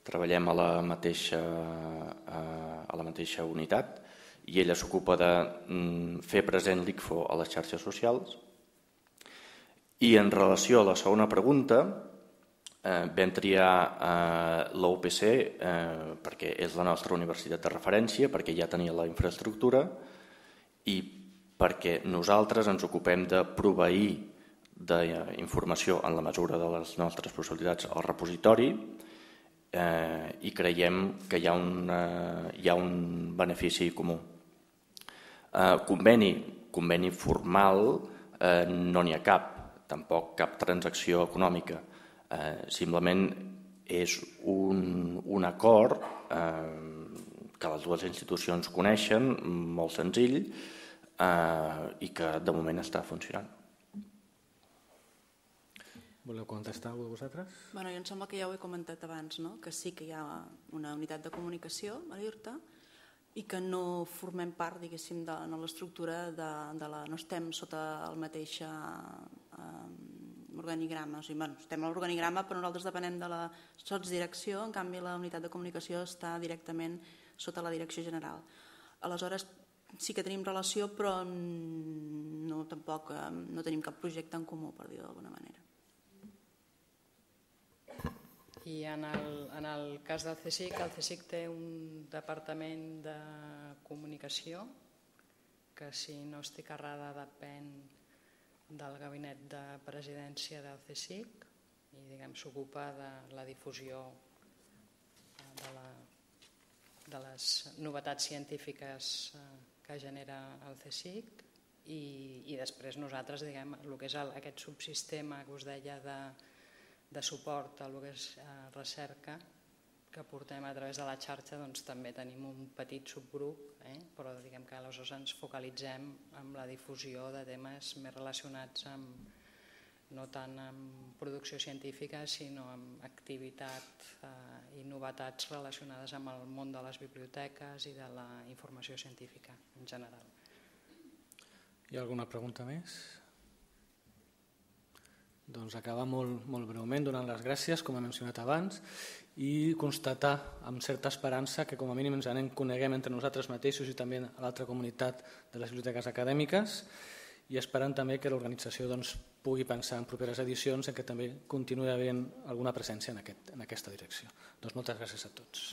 treballem a la mateixa, a la mateixa unitat i ella s'ocupa de mm, fer present l'ICFO a les xarxes socials. I en relació a la segona pregunta, eh, vam triar eh, l'UPC eh, perquè és la nostra universitat de referència, perquè ja tenia la infraestructura i perquè nosaltres ens ocupem de proveir d'informació en la mesura de les nostres possibilitats al repositori eh, i creiem que hi ha, una, hi ha un benefici comú. Eh, conveni, conveni formal eh, no n'hi ha cap, tampoc cap transacció econòmica eh, simplement és un, un acord eh, que les dues institucions coneixen, molt senzill, eh, i que de moment està funcionant. Voleu contestar algú de vosaltres? Bueno, jo em sembla que ja ho he comentat abans, no? que sí que hi ha una unitat de comunicació a l'IRTA i que no formem part, diguéssim, de, de l'estructura de, de la... no estem sota el mateix eh, organigrama. O sigui, bueno, estem a l'organigrama, però nosaltres depenem de la sotsdirecció, en canvi la unitat de comunicació està directament sota la direcció general. Aleshores, sí que tenim relació, però no, tampoc no tenim cap projecte en comú, per dir-ho d'alguna manera. I en el, en el cas del CSIC, el CSIC té un departament de comunicació que, si no estic errada, depèn del gabinet de presidència del CSIC i diguem s'ocupa de la difusió eh, de, la, de les novetats científiques eh, que genera el CSIC i, i després nosaltres diguem el que és el, aquest subsistema que us deia de, de suport a el que és eh, recerca que portem a través de la xarxa doncs, també tenim un petit subgrup, eh? però diguem que aleshores ens focalitzem en la difusió de temes més relacionats amb, no tant amb producció científica, sinó amb activitat eh, i novetats relacionades amb el món de les biblioteques i de la informació científica en general. Hi ha alguna pregunta més? Doncs acabar molt, molt breument donant les gràcies, com he mencionat abans, i constatar amb certa esperança que com a mínim ens anem coneguem entre nosaltres mateixos i també a l'altra comunitat de les biblioteques acadèmiques i esperant també que l'organització doncs, pugui pensar en properes edicions en què també continuï havent alguna presència en, aquest, en aquesta direcció. Doncs moltes gràcies a tots.